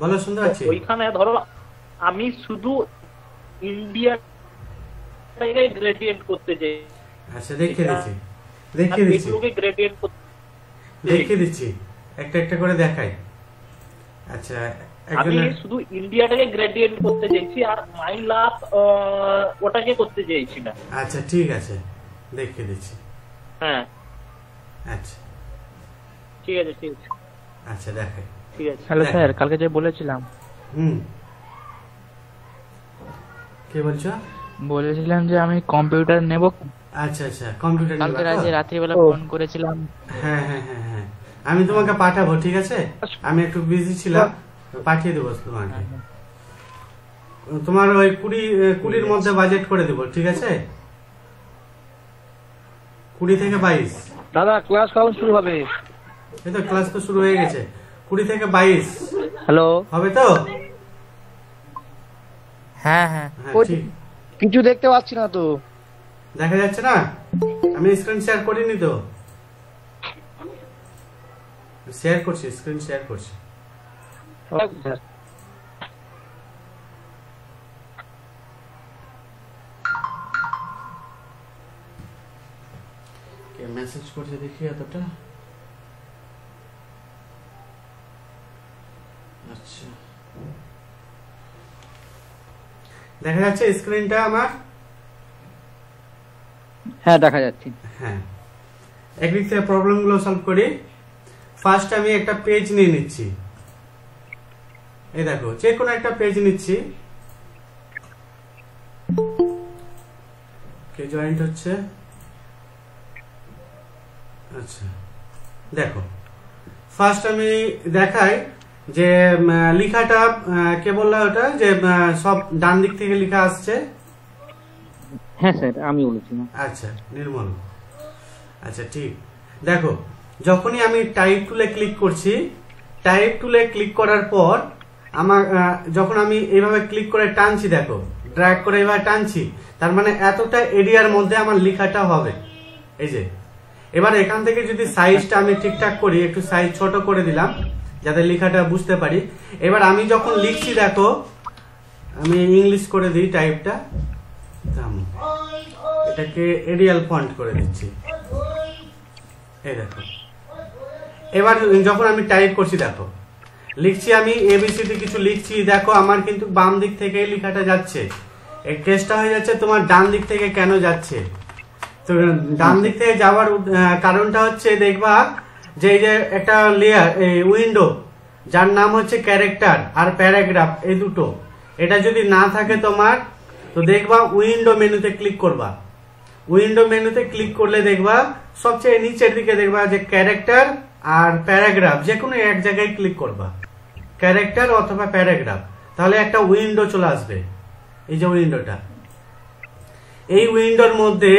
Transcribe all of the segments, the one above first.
পাচ্ছি। ওইখানে ধরো আমি শুধু ইন্ডিয়া গ্রেডিয়েন্ট করতে চাই। আচ্ছা দেখিয়ে দিচ্ছি। দেখিয়ে দিচ্ছি। গ্রেডিয়েন্ট করতে দেখিয়ে দিচ্ছি। একটা একটা করে দেখাই। আচ্ছা আমি শুধু ইন্ডিয়াটাকে গ্রেডিয়েন্ট করতে চাইছি আর মাই লাভ ওটাকে করতে চাইছি না। আচ্ছা ঠিক আছে। দেখিয়ে দিচ্ছি। হ্যাঁ। আচ্ছা। ঠিক আছে ঠিক আছে। আচ্ছা দেখাই। ঠিক আছে। হ্যালো স্যার কালকে যে বলেছিলাম। হুম। কে বলছো? বলেছিলাম যে আমি কম্পিউটার নেব। আচ্ছা আচ্ছা কম্পিউটার কালকে রাতে রাত্রিবেলা ফোন করেছিলাম। হ্যাঁ হ্যাঁ হ্যাঁ হ্যাঁ। আমি তোমাকে পাঠাবো ঠিক আছে? আমি একটু বিজি ছিলাম। পাঠিয়ে দেবো তোমাকে। তোমার ওই কুড়ি কুড়ির মধ্যে বাজেট করে দেবো ঠিক আছে? কুড়ি থেকে বাইশ। দাদা ক্লাস কখন শুরু হবে? এই তো ক্লাস তো শুরু হয়ে গেছে। কুড়ি থেকে বাইশ। হ্যালো। হবে তো? হ্যাঁ হ্যাঁ। হ্যাঁ কিছু দেখতে পাচ্ছি না তো। দেখা যাচ্ছে না? আমি স্ক্রিন শেয়ার করিনি তো। শেয়ার করছি স্ক্রিন শেয়ার করছি। কে মেসেজ করছে দেখি এতটা? আচ্ছা। দেখা যাচ্ছে স্ক্রিনটা আমার? হ্যাঁ দেখা যাচ্ছে। হ্যাঁ। একদিক থেকে প্রবলেমগুলো সলভ করি। ফার্স্ট আমি একটা পেজ নিয়ে নিচ্ছি। এই দেখো যে কোনো একটা পেজ নিচ্ছি। কে জয়েন্ট হচ্ছে। আচ্ছা। দেখো ফার্স্ট আমি দেখাই যে লেখাটা কে বলল ওটা? যে সব ডান দিক থেকে লেখা আসছে? হ্যাঁ স্যার আমি বলেছি। আচ্ছা নির্মল। আচ্ছা ঠিক। দেখো যখনই আমি টাইপ টুলে ক্লিক করছি টাইপ টুলে ক্লিক করার পর আমার যখন আমি এইভাবে ক্লিক করে টানছি দেখো ড্র্যাগ করে এইভাবে টানছি তার মানে এতটা এরিয়ার মধ্যে আমার লেখাটা হবে। এই যে এবার এখান থেকে যদি সাইজটা আমি ঠিকঠাক করি একটু সাইজ ছোট করে দিলাম যাতে লেখাটা বুঝতে পারি। এবার আমি যখন লিখছি, দেখো, আমি ইংলিশ করে দিই টাইপটা। এটাকে এরিয়াল ফন্ট করে দিচ্ছি। এই দেখো। এবার যখন আমি টাইপ করছি, দেখো, লিখছি আমি এবিসিডি কিছু লিখছি। দেখো, আমার কিন্তু বাম দিক থেকে লেখাটা যাচ্ছে। এই কেসটা হয়ে যাচ্ছে তোমার ডান দিক থেকে কেন যাচ্ছে? তো ডান দিক থেকে যাওয়ার কারণটা হচ্ছে, দেখবা যে এই যে একটা লেয়ার উইন্ডো যার নাম হচ্ছে ক্যারেক্টার আর প্যারাগ্রাফ এই দুটো। এটা যদি না থাকে তোমার, তো দেখবা উইন্ডো মেনুতে ক্লিক করবা। উইন্ডো মেনুতে ক্লিক করলে দেখবা, সবচেয়ে নিচের দিকে দেখবা যে ক্যারেক্টার আর প্যারাগ্রাফ যে কোনো এক জায়গায় ক্লিক করবা। ক্যারেক্টার অথবা প্যারাগ্রাফ তাহলে একটা উইন্ডো চলে আসবে। এই যে উইন্ডোটা এই উইন্ডোর মধ্যে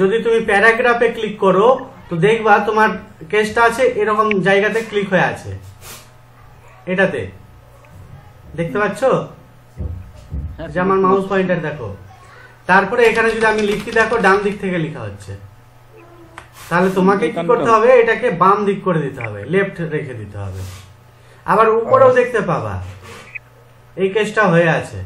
যদি তুমি প্যারাগ্রাফে ক্লিক করো তো দেখবা তোমার কেসটা আছে এরকম জায়গাতে ক্লিক হয়ে আছে। এটাতে। দেখতে পাচ্ছ? যে আমার মাউস পয়েন্টার দেখো। তারপরে এখানে যদি আমি লিখি দেখো ডান দিক থেকে লেখা হচ্ছে। তাহলে তোমাকে কি করতে হবে? এটাকে বাম দিক করে দিতে হবে লেফট রেখে দিতে হবে। আবার উপরেও দেখতে পাবা এই কেসটা হয়ে আছে?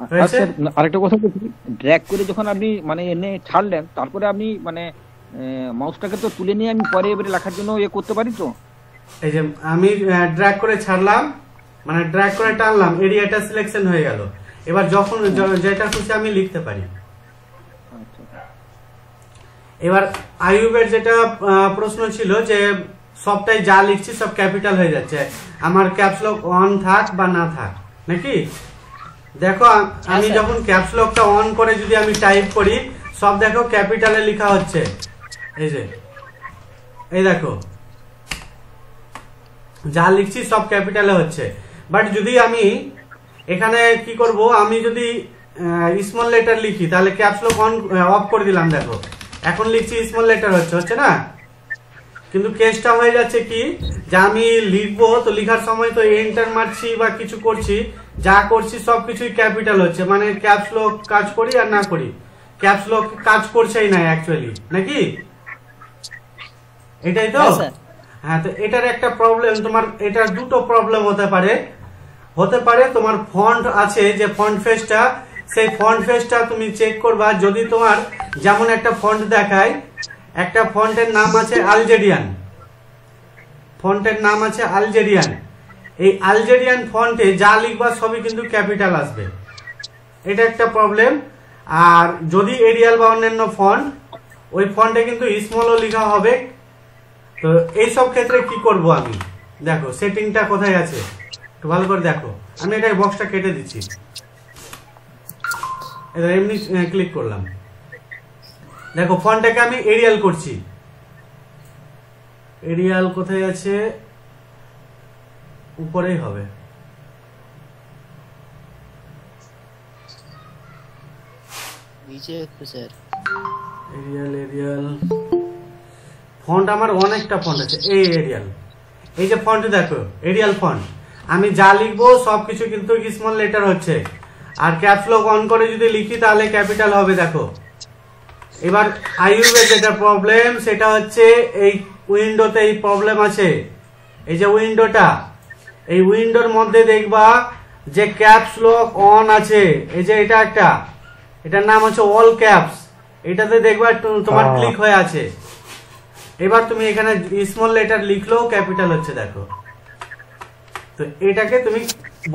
আচ্ছা আরেকটা কথা বলছি ড্র্যাগ করে যখন আপনি মানে এনে ছাড়লেন তারপরে আপনি মানে মাউসটাকে তো তুলে নিয়ে আমি পরে এবারে লেখার জন্য ইয়ে করতে পারি তো? এই যে আমি ড্র্যাগ করে ছাড়লাম মানে ড্র্যাগ করে টানলাম এরিয়াটা সিলেকশন হয়ে গেল। এবার যখন যেটা খুশি আমি লিখতে পারি। আচ্ছা। এবার আইয়ুবের যেটা প্রশ্ন ছিল যে সবটাই যা লিখছি সব ক্যাপিটাল হয়ে যাচ্ছে। আমার ক্যাপসলক অন থাক বা না থাক নাকি? দেখো আমি যখন ক্যাপসলকটা অন করে যদি আমি টাইপ করি সব দেখো ক্যাপিটালে লেখা হচ্ছে। এই যে এই দেখো। যা লিখছি সব ক্যাপিটালে হচ্ছে। বাট যদি আমি এখানে কি করব আমি যদি স্মল লেটার লিখি তাহলে ক্যাপসলক অন অফ করে দিলাম দেখো। এখন লিখছি স্মল লেটার হচ্ছে হচ্ছে না? কিন্তু কেসটা হয়ে যাচ্ছে কি যে আমি লিখব তো লিখার সময় তো এন্টার মারছি বা কিছু করছি যা করছি সবকিছুই ক্যাপিটাল হচ্ছে। মানে ক্যাপসলক কাজ করি আর না করি। ক্যাপসলক কাজ করছেই না অ্যাকচুয়ালি নাকি? এটাই তো? হ্যাঁ, হ্যাঁ তো এটার একটা প্রবলেম তোমার এটার দুটো প্রবলেম হতে পারে। হতে পারে তোমার ফন্ট আছে যে ফন্ট ফেসটা সেই ফন্ট ফেসটা তুমি চেক করবা। যদি তোমার যেমন একটা ফন্ট দেখায় একটা ফন্টের নাম আছে আলজেরিয়ান। ফন্টের নাম আছে আলজেরিয়ান। এই আলজেরিয়ান ফন্টে যা লিখবা সবই কিন্তু ক্যাপিটাল আসবে। এটা একটা প্রবলেম আর যদি এরিয়াল বা অন্যান্য ফন্ট ওই ফন্টে কিন্তু স্মলও লেখা হবে। তো এইসব ক্ষেত্রে কি করব আমি? দেখো সেটিংটা কোথায় আছে? একটু ভালো করে দেখো। আমি এটা বক্সটা কেটে দিচ্ছি। এটা এমনি ক্লিক করলাম। দেখো ফন্টটাকে আমি এরিয়াল করছি। এরিয়াল কোথায় আছে? উপরেই হবে। নিচে একটু স্যার। এরিয়াল এরিয়াল ফন্ট আমার অনেকটা ফন্ট আছে। এই এরিয়াল এই যে ফন্ট দেখো এরিয়াল ফন্ট আমি যা লিখব সবকিছু কিন্তু স্মল লেটার হচ্ছে। আর ক্যাপসলক অন করে যদি লিখি তাহলে ক্যাপিটাল হবে দেখো। এবার আইউবের যেটা প্রবলেম সেটা হচ্ছে এই উইন্ডোতে এই প্রবলেম আছে। এই যে উইন্ডোটা এই উইন্ডোর মধ্যে দেখবা যে ক্যাপস লক অন আছে। এই যে এটা একটা। এটার নাম হচ্ছে অল ক্যাপস। এটাতে দেখবা তোমার হ্যাঁ। ক্লিক হয়ে আছে। এবার তুমি এখানে স্মল লেটার লিখলেও ক্যাপিটাল হচ্ছে দেখো। তো এটাকে তুমি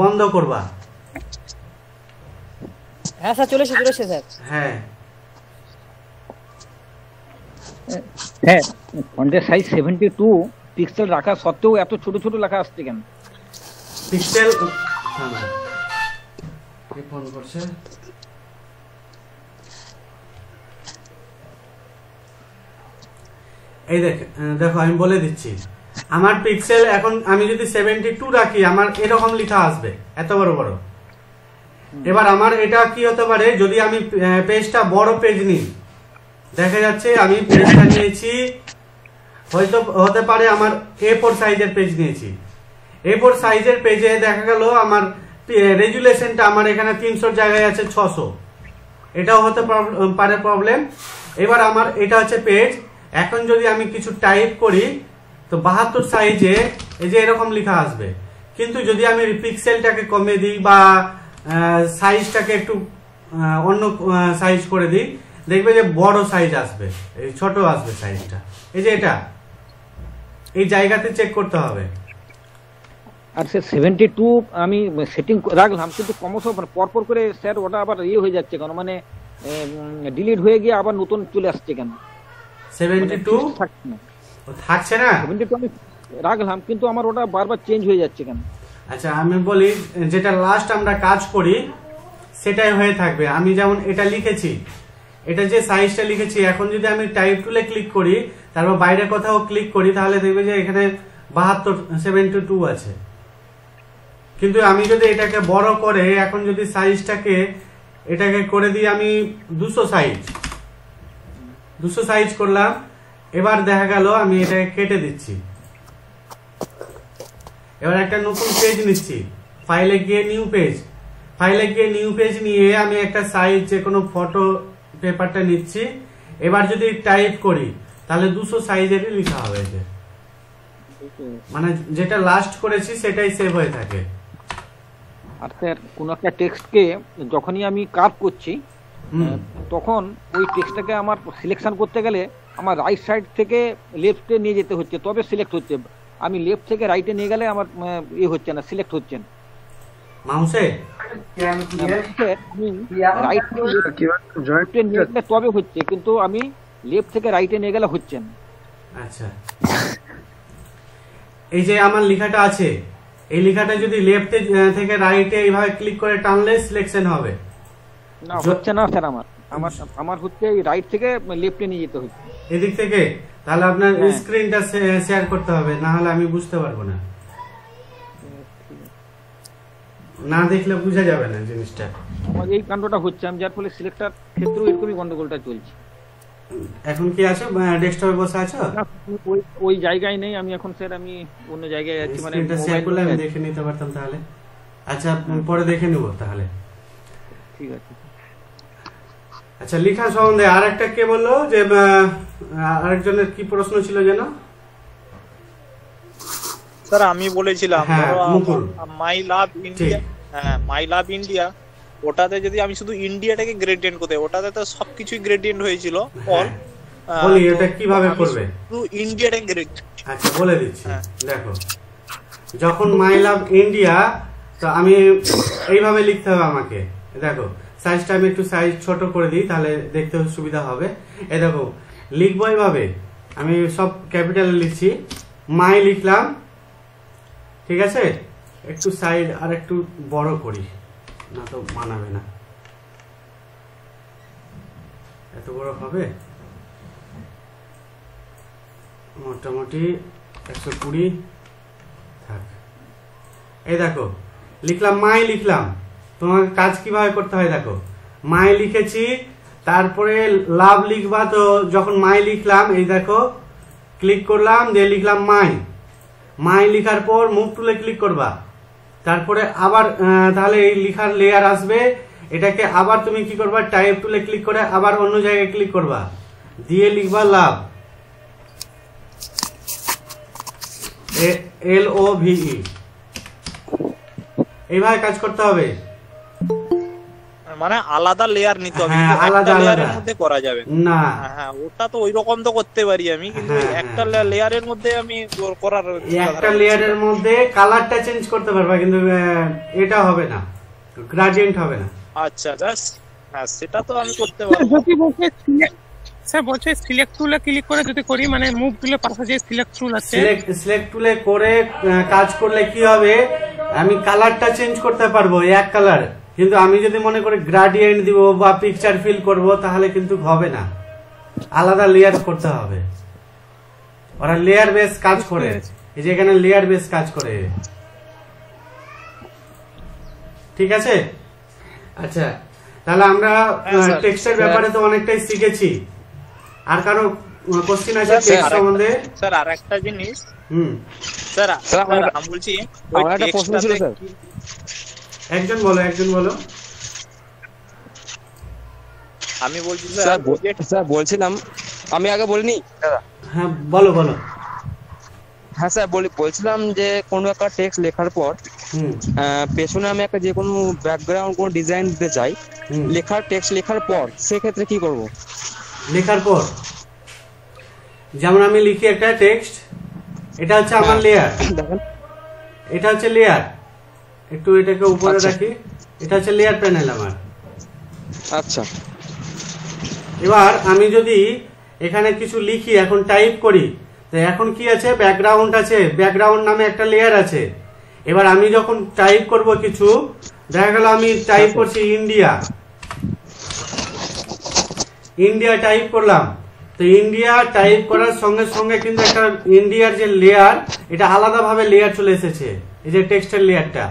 বন্ধ করবা। হ্যাঁ স্যার চলে এসে চলে এসে স্যার। হ্যাঁ। হ্যাঁ ফন্টের সাইজ সেভেন্টি টু পিক্সেল রাখা সত্ত্বেও এত ছোট ছোট লেখা আসছে কেন? পিক্সেল কে ফোন করছে এই দেখ দেখো আমি বলে দিচ্ছি। আমার পিক্সেল এখন আমি যদি সেভেন্টি টু রাখি আমার এরকম লেখা আসবে এত বড় বড়। এবার আমার এটা কি হতে পারে যদি আমি পেজটা বড় পেজ নিই দেখা যাচ্ছে আমি পেজটা নিয়েছি হয়তো হতে পারে আমার এ ফোর সাইজের পেজ নিয়েছি। এ ফোর সাইজের পেজে দেখা গেল আমার রেজুলেশনটা আমার এখানে তিনশোর জায়গায় আছে ছশো। এটাও হতে পারে প্রবলেম এবার আমার এটা হচ্ছে পেজ এখন যদি আমি কিছু টাইপ করি, তো বাহাত্তর সাইজে এই যে এরকম লেখা আসবে। কিন্তু যদি আমি পিক্সেলটাকে কমে দিই বা সাইজটাকে একটু অন্য সাইজ করে দিই, দেখবে যে বড় সাইজ আসবে। এই ছোট আসবে সাইজটা এই যে এটা। এই জায়গাতে চেক করতে হবে। আর সে সেভেন্টি টু আমি সেটিং রাখলাম কিন্তু ক্রমশ মানে পরপর করে স্যার ওটা আবার ইয়ে হয়ে যাচ্ছে কেন? মানে ডিলিট হয়ে গিয়ে আবার নতুন চলে আসছে কেন? সেভেন্টি টু থাকছে না। থাকছে না? সেভেন্টি টু আমি রাখলাম কিন্তু আমার ওটা বারবার চেঞ্জ হয়ে যাচ্ছে কেন? আচ্ছা আমি বলি যেটা লাস্ট আমরা কাজ করি সেটাই হয়ে থাকবে। আমি যেমন এটা লিখেছি এটা যে সাইজটা লিখেছি এখন যদি আমি টাইপ টুলে ক্লিক করি তারপর বাইরে কোথাও ক্লিক করি তাহলে দেখবে যে এখানে বাহাত্তর সেভেন্টি টু আছে। কিন্তু আমি যদি এটাকে বড় করে এখন যদি সাইজটাকে এটাকে করে দিই আমি দুশো সাইজ। দুশো সাইজ করলাম এবার দেখা গেল আমি এটাকে কেটে দিচ্ছি। এবার একটা নতুন পেজ নিচ্ছি। ফাইলে গিয়ে নিউ পেজ ফাইলে গিয়ে নিউ পেজ নিয়ে আমি একটা সাইজ যে কোনো ফটো পেপারটা নিচ্ছি। এবার যদি টাইপ করি তাহলে দুশো সাইজেরই লেখা হবে যে মানে যেটা লাস্ট করেছি সেটাই সেভ হয়ে থাকে। আর স্যার কোনো একটা টেক্সটকে যখনই আমি কাট করছি হুম। তখন ওই টেক্সটটাকে আমার সিলেকশন করতে গেলে আমার রাইট সাইড থেকে লেফটে নিয়ে যেতে হচ্ছে তবে সিলেক্ট হচ্ছে। আমি লেফট থেকে রাইটে নিয়ে গেলে আমার ইয়ে হচ্ছে না সিলেক্ট হচ্ছে না। মাউসে? রাইট নিয়ে গেলে তবে হচ্ছে কিন্তু আমি লেফট থেকে রাইটে নিয়ে গেলে হচ্ছে না। আচ্ছা। এই যে আমার লেখাটা আছে এই লেখাটা যদি লেফটে থেকে রাইটে এইভাবে ক্লিক করে টানলে সিলেকশন হবে। না হচ্ছে না স্যার আমার। আমার আমার হচ্ছে রাইট থেকে লেফটে নিয়ে যেতে হচ্ছে। এদিক থেকে? তাহলে আপনার হ্যাঁ। স্ক্রিনটা শেয়ার করতে হবে না হলে আমি বুঝতে পারব না। না দেখলে বোঝা যাবে না জিনিসটা। আমার এই কাণ্ডটা হচ্ছে আমি যার ফলে সিলেক্টার ক্ষেত্রেও এরকমই গন্ডগোলটা চলছে। এখন কি আছো? ডেস্কটপে বসে আছো? ওই ওই জায়গায় নেই। আমি এখন স্যার আমি অন্য জায়গায় আছি মানে স্ক্রিনটা শেয়ার করলে আমি দেখে নিতে পারতাম তাহলে। আচ্ছা পরে দেখে নেব তাহলে। ঠিক আছে। আচ্ছা লেখা সম্বন্ধে আর একটা কে বলল যে আরেকজনের কি প্রশ্ন ছিল যেন? স্যার আমি বলেছিলাম হ্যাঁ, মাই লাভ ইন্ডিয়া হ্যাঁ মাই লাভ ইন্ডিয়া ওটাতে যদি আমি শুধু ইন্ডিয়াটাকে গ্রেডিয়েন্ট করতে ওটাতে তো সবকিছুই গ্রেডিয়েন্ট হয়েছিল অল হ্যাঁ। বলি এটা কীভাবে করবে? শুধু ইন্ডিয়াটাকে গ্রেড আচ্ছা বলে দিচ্ছি হ্যাঁ। দেখো। যখন মাই লাভ ইন্ডিয়া তো আমি এইভাবে লিখতে হবে আমাকে। দেখো সাইজটা আমি একটু সাইজ ছোট করে দিই তাহলে দেখতে সুবিধা হবে। এই দেখো লিখব এইভাবে। আমি সব ক্যাপিটাল লিখছি। মাই লিখলাম ঠিক আছে? একটু সাইজ আর একটু বড় করি। না তো মানাবে না। এত বড় হবে? মোটামুটি একশো কুড়ি। থাক। এই দেখো, লিখলাম, মাই লিখলাম। তোমাকে কাজ কীভাবে করতে হয় দেখো। মাই লিখেছি, তারপরে লাভ লিখবা তো যখন মাই লিখলাম, এই দেখো ক্লিক করলাম দিয়ে লিখলাম মাই। মাই লিখার পর মুভ টুলে ক্লিক করবা। তারপরে আবার তাহলে এই লিখার লেয়ার আসবে। এটাকে আবার তুমি কি করবা? টাইপ টুলে ক্লিক করে আবার অন্য জায়গায় ক্লিক করবা। দিয়ে লিখবা লাভ এল ও ভিই এইভাবে কাজ করতে হবে। মানে আলাদা লেয়ার নিতে হবে হ্যাঁ, আলাদা, লেয়ারের মধ্যে করা যাবে। না। না হ্যাঁ, হ্যাঁ ওটা তো ওই রকম তো করতে পারি আমি কিন্তু হ্যাঁ, একটা। লেয়ারের মধ্যে আমি করার একটা লেয়ারের মধ্যে কালারটা চেঞ্জ করতে পারবা কিন্তু এটা হবে না। গ্রাডিয়েন্ট হবে না। আচ্ছা জাস্ট হ্যাঁ সেটা তো আমি করতে পারব। যদি select- স্যার বলছে সিলেক্ট টুলে ক্লিক করে যদি করি মানে মুভ দিলে পাশে যে সিলেক্ট টুল আছে। সিলেক্ট সিলেক্ট টুলে করে কাজ করলে কি হবে? আমি কালারটা চেঞ্জ করতে পারব এক কালার কিন্তু আমি যদি মনে করি গ্রাডিয়েন্ট দিব বা পিকচার ফিল করব তাহলে কিন্তু হবে না। আলাদা লেয়ার করতে হবে। ওরা লেয়ার বেস কাজ করে। এই যে এখানে লেয়ার বেস কাজ করে। ঠিক আছে? আচ্ছা তাহলে আমরা হ্যাঁ, টেক্সটের ব্যাপারে তো অনেকটাই শিখেছি। আর কারও কোশ্চেন আছে টেক্সট সম্বন্ধে? স্যার আর একটা জিনিস। হুম। স্যার আমি বলছি ওই আমার একটা প্রশ্ন ছিল, স্যার। একজন বলো একজন বলো। আমি বলছি স্যার স্যার বলছিলাম আমি আগে বলিনি। দাদা। হ্যাঁ বলো বলো। হ্যাঁ স্যার বলি বলছিলাম যে কোনো একটা টেক্সট লেখার পর হুম। পেছনে আমি একটা যে কোনো ব্যাকগ্রাউন্ড কোনো ডিজাইন দিতে চাই লেখার টেক্সট লেখার পর সেক্ষেত্রে কি করব? লেখার পর। যেমন আমি লিখি একটা টেক্সট এটা হচ্ছে আমার লেয়ার দেখেন। এটা হচ্ছে লেয়ার একটু এটাকে উপরে আচ্ছা। রাখি। এটা হচ্ছে লেয়ার প্যানেল আমার। আচ্ছা। এবার আমি যদি এখানে কিছু লিখি এখন টাইপ করি তো এখন কি আছে? ব্যাকগ্রাউন্ড আছে। ব্যাকগ্রাউন্ড নামে একটা লেয়ার আছে। এবার আমি যখন টাইপ করব কিছু দেখা গেল আমি টাইপ করছি ইন্ডিয়া ইন্ডিয়া টাইপ করলাম। তো ইন্ডিয়া টাইপ করার সঙ্গে সঙ্গে কিন্তু একটা ইন্ডিয়ার যে লেয়ার এটা আলাদাভাবে লেয়ার চলে এসেছে। এই যে টেক্সটের লেয়ারটা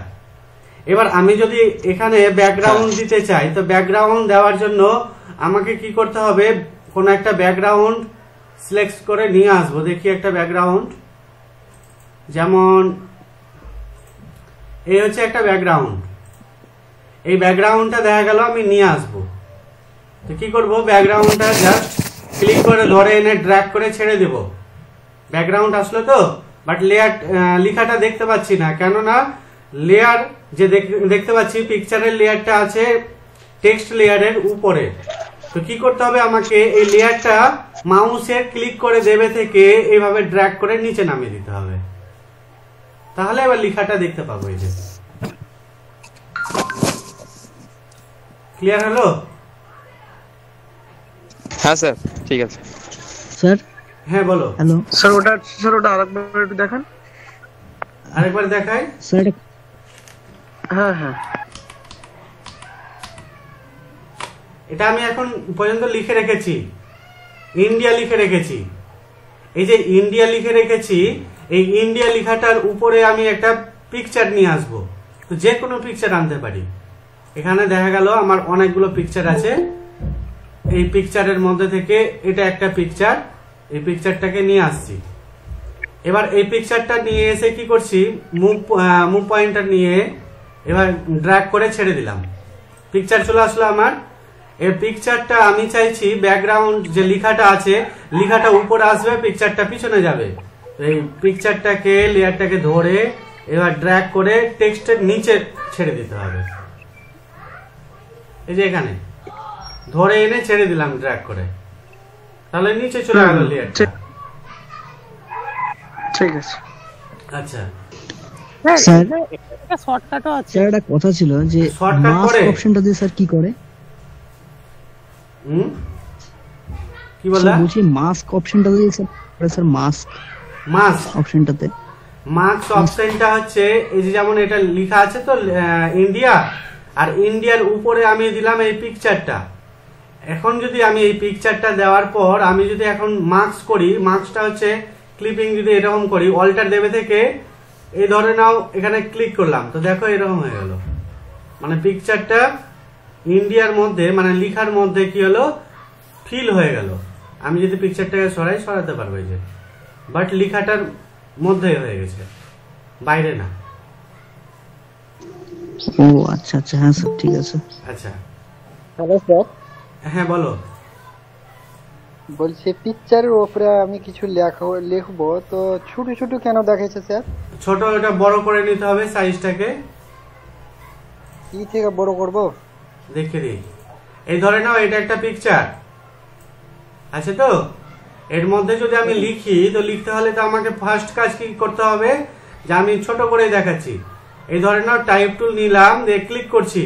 এবার আমি যদি এখানে ব্যাকগ্রাউন্ড দিতে চাই তো ব্যাকগ্রাউন্ড দেওয়ার জন্য আমাকে কি করতে হবে? কোন একটা ব্যাকগ্রাউন্ড সিলেক্ট করে নিয়ে আসব। দেখি একটা ব্যাকগ্রাউন্ড যেমন এই হচ্ছে একটা ব্যাকগ্রাউন্ড এই ব্যাকগ্রাউন্ডটা দেখা গেল আমি নিয়ে আসব। তো কি করব? ব্যাকগ্রাউন্ডটা জাস্ট ক্লিক করে ধরে এনে ড্র্যাগ করে ছেড়ে দেব। ব্যাকগ্রাউন্ড আসলো তো? বাট লেয়ার লেখাটা দেখতে পাচ্ছি না। কেননা লেয়ার যে দেখতে পাচ্ছি পিকচারের লেয়ারটা আছে টেক্সট লেয়ারের উপরে। তো কি করতে হবে আমাকে এই লেয়ারটা মাউসের ক্লিক করে দেবে থেকে এইভাবে ড্র্যাগ করে নিচে নামিয়ে দিতে হবে। তাহলে এবার লেখাটা দেখতে পাবো এই যে। ক্লিয়ার হলো? হ্যাঁ স্যার ঠিক আছে। স্যার? হ্যাঁ বলো। হ্যালো। স্যার ওটা স্যার ওটা আরেকবার একটু দেখান। আরেকবার দেখাই। স্যার হ্যাঁ হ্যাঁ। এটা আমি এখন পর্যন্ত লিখে রেখেছি। ইন্ডিয়া লিখে রেখেছি। এই যে ইন্ডিয়া লিখে রেখেছি, এই ইন্ডিয়া লেখাটার উপরে আমি একটা পিকচার নিয়ে আসব। তো যে কোনো পিকচার আনতে পারি। এখানে দেখা গেল আমার অনেকগুলো পিকচার আছে। এই পিকচারের মধ্যে থেকে এটা একটা পিকচার এই পিকচারটাকে নিয়ে আসছি। এবার এই পিকচারটা নিয়ে এসে কি করছি? মুভ মুভ পয়েন্টার নিয়ে এবার ড্র্যাগ করে ছেড়ে দিলাম। পিকচার চলে আসলো আমার। এই পিকচারটা আমি চাইছি ব্যাকগ্রাউন্ড যে লেখাটা আছে লেখাটা উপরে আসবে পিকচারটা পিছনে যাবে। এই পিকচারটাকে লেয়ারটাকে ধরে এবার ড্র্যাগ করে টেক্সটের নিচে ছেড়ে দিতে হবে। এই যে এখানে। ধরে এনে ছেড়ে দিলাম ড্র্যাগ করে। তাহলে নিচে চলে গেল লেয়ারটা ঠিক আছে। আচ্ছা। স্যার একটা শর্টকাটও আছে। স্যার একটা কথা ছিল যে মাস্ক? অপশনটা দিয়ে স্যার কি করে? হুম? কি বললা? বলছি মাস্ক অপশনটা দিয়ে স্যার স্যার মাস্ক মাস অপশনটাতে মার্কস অপশনটা হচ্ছে এই যে যেমন এটা লেখা আছে তো ইন্ডিয়া আর ইন্ডিয়ার উপরে আমি দিলাম এই পিকচারটা এখন যদি আমি এই পিকচারটা দেওয়ার পর আমি যদি এখন মার্কস করি মার্কসটা হচ্ছে ক্লিপিং যদি এরকম করি অল্টার দেবে থেকে এই ধরে নাও এখানে ক্লিক করলাম। তো দেখো এরকম হয়ে গেল। মানে পিকচারটা ইন্ডিয়ার মধ্যে মানে লিখার মধ্যে কি হলো? ফিল হয়ে গেল। আমি যদি পিকচারটাকে সরাই সরাতে পারব যে। বাট লেখাটার মধ্যে হয়ে গেছে। বাইরে না। ও আচ্ছা আচ্ছা হ্যাঁ স্যার ঠিক আছে। আচ্ছা। হ্যালো স্যার হ্যাঁ বলো। বলছি পিকচারের উপরে আমি কিছু লেখো লিখব তো ছোট ছোট কেন দেখাচ্ছে স্যার? ছোট ওটা বড় করে নিতে হবে সাইজটাকে কি থেকে বড় করব? দেখে দিই। এই ধরে নাও এটা একটা পিকচার আছে তো? এর মধ্যে যদি আমি লিখি তো লিখতে হলে তো আমাকে ফার্স্ট কাজ কি করতে হবে? যে আমি ছোট করে দেখাচ্ছি। এই ধরে নাও টাইপ টুল নিলাম দিয়ে ক্লিক করছি।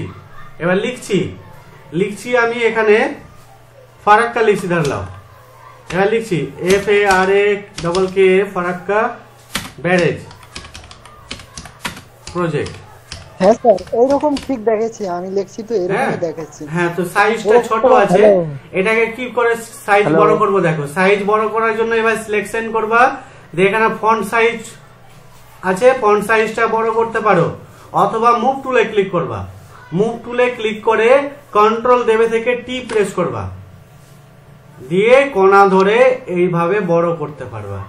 এবার লিখছি। লিখছি আমি এখানে ফারাক্কা লিখছি ধরলাম। এবার লিখছি F A R A double K Farakka barrage project হ্যাঁ স্যার এইরকম ঠিক দেখেছি আমি লিখছি তো হ্যাঁ? এরকমই দেখাচ্ছি হ্যাঁ তো সাইজটা ছোট আছে। এটাকে কি করে সাইজ বড় করব দেখো সাইজ বড় করার জন্য এবার সিলেকশন করবা। দিয়ে এখানে ফন্ট সাইজ আছে ফন্ট সাইজটা বড় করতে পারো। অথবা মুভ টুলে ক্লিক করবা। মুভ টুলে ক্লিক করে কন্ট্রোল দেবে থেকে টি প্রেস করবা। দিয়ে কোনা ধরে এইভাবে বড় করতে পারবা।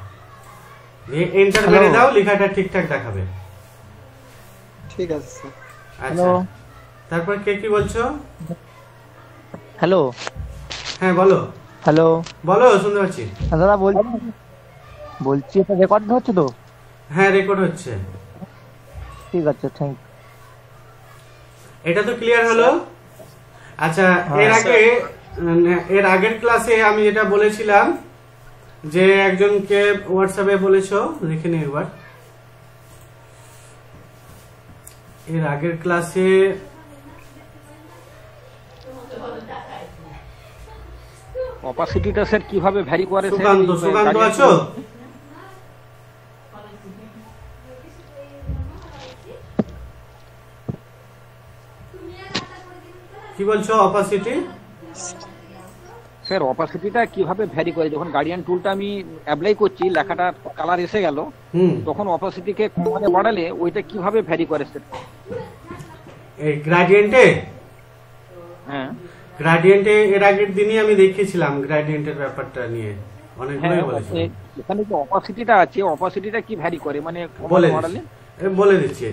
দিয়ে এন্টার মেরে দাও লেখাটা ঠিকঠাক দেখাবে। ঠিক আছে আচ্ছা। তারপর কে কি বলছো? হ্যালো হ্যাঁ বলো। হ্যালো বলো শুনতে পাচ্ছি। দাদা বলছি বলছি এটা রেকর্ড হচ্ছে তো? হ্যাঁ রেকর্ড হচ্ছে। ঠিক আছে থ্যাংক এটা তো ক্লিয়ার হলো? আচ্ছা এর আগে এর আগের ক্লাসে আমি যেটা বলেছিলাম যে একজনকে হোয়াটসঅ্যাপে বলেছ দেখে নি একবার। এর আগের ক্লাসে অপাসিটিটা স্যার কীভাবে ভ্যারি করে সুকান্ত সুকান্ত আছো? কি বলছো অপাসিটি? স্যার অপাসিটিটা কীভাবে ভ্যারি করে? যখন গার্ডিয়ান টুলটা আমি অ্যাপ্লাই করছি লেখাটা কালার এসে গেল তখন অপাসিটিকে কমানে বাড়ালে ওইটা কীভাবে ভ্যারি করে স্যার? এই গ্রাডিয়েন্টে হ্যাঁ। গ্রাডিয়েন্টে এর আগের দিনই আমি দেখিয়েছিলাম গ্রাডিয়েন্টের ব্যাপারটা নিয়ে। অনেকগুলোই হ্যাঁ বলেছি এখানে যে অপাসিটিটা আছে অপাসিটিটা কি ভ্যারি করে? মানে বলে বাড়ালে? বলে দিচ্ছি।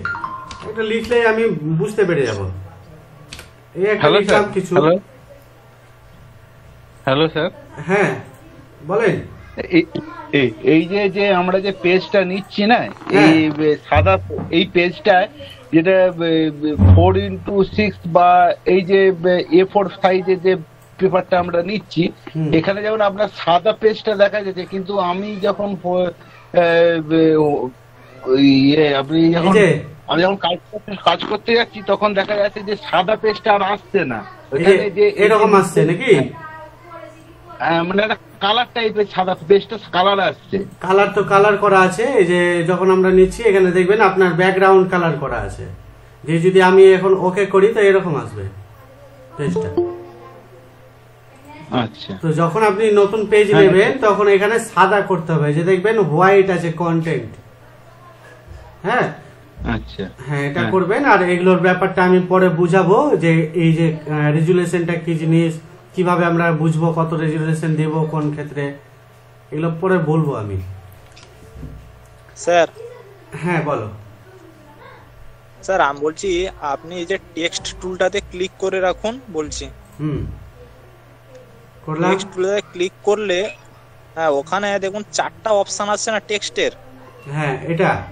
এটা লিখলেই আমি বুঝতে পেরে যাব। এই একটা লিখলাম কিছু। Hello hello sir. হ্যাঁ বলেন। এই- যে যে আমরা যে পেজটা নিচ্ছি না হ্যাঁ। এই সাদা এই পেজটা যেটা ফোর ইন্টু সিক্স বা এই যে এ ফোর সাইজের যে পেপারটা আমরা নিচ্ছি এখানে যেমন আপনার সাদা পেজটা দেখা যাচ্ছে কিন্তু আমি যখন আহ, ওই ইয়ে আপনি যখন আমি যখন কাজ করতে কাজ করতে যাচ্ছি তখন দেখা যাচ্ছে যে সাদা পেজটা আর আসছে না। এই যে এরকম আসছে নাকি? আহ, মানে একটা কালার টাইপের সাদা পেজটা কালার আসছে। কালার তো কালার করা আছে এই যে যখন আমরা নিচ্ছি এখানে দেখবেন আপনার ব্যাকগ্রাউন্ড কালার করা আছে। যে যদি আমি এখন ওকে করি তো এরকম আসবে পেজটা আচ্ছা। তো যখন আপনি নতুন পেজ হ্যাঁ, নেবেন তখন এখানে সাদা করতে হবে। যে দেখবেন হোয়াইট আছে কন্টেন্ট হ্যাঁ? আচ্ছা। হ্যাঁ এটা হ্যাঁ। করবেন। আর এগুলোর ব্যাপারটা আমি পরে বুঝাবো যে এই যে রেজুলেশনটা কি জিনিস কীভাবে আমরা বুঝব কত রেজুলেশন দেব কোন ক্ষেত্রে? এগুলো পরে বলব আমি। স্যার। হ্যাঁ বলো। স্যার আমি বলছি আপনি এই যে টেক্সট টুলটাতে ক্লিক করে রাখুন বলছি। হুম। করলাম। টেক্সট টুলটাতে ক্লিক করলে হ্যাঁ ওখানে দেখুন চারটা অপশন আছে না টেক্সটের হ্যাঁ এটা।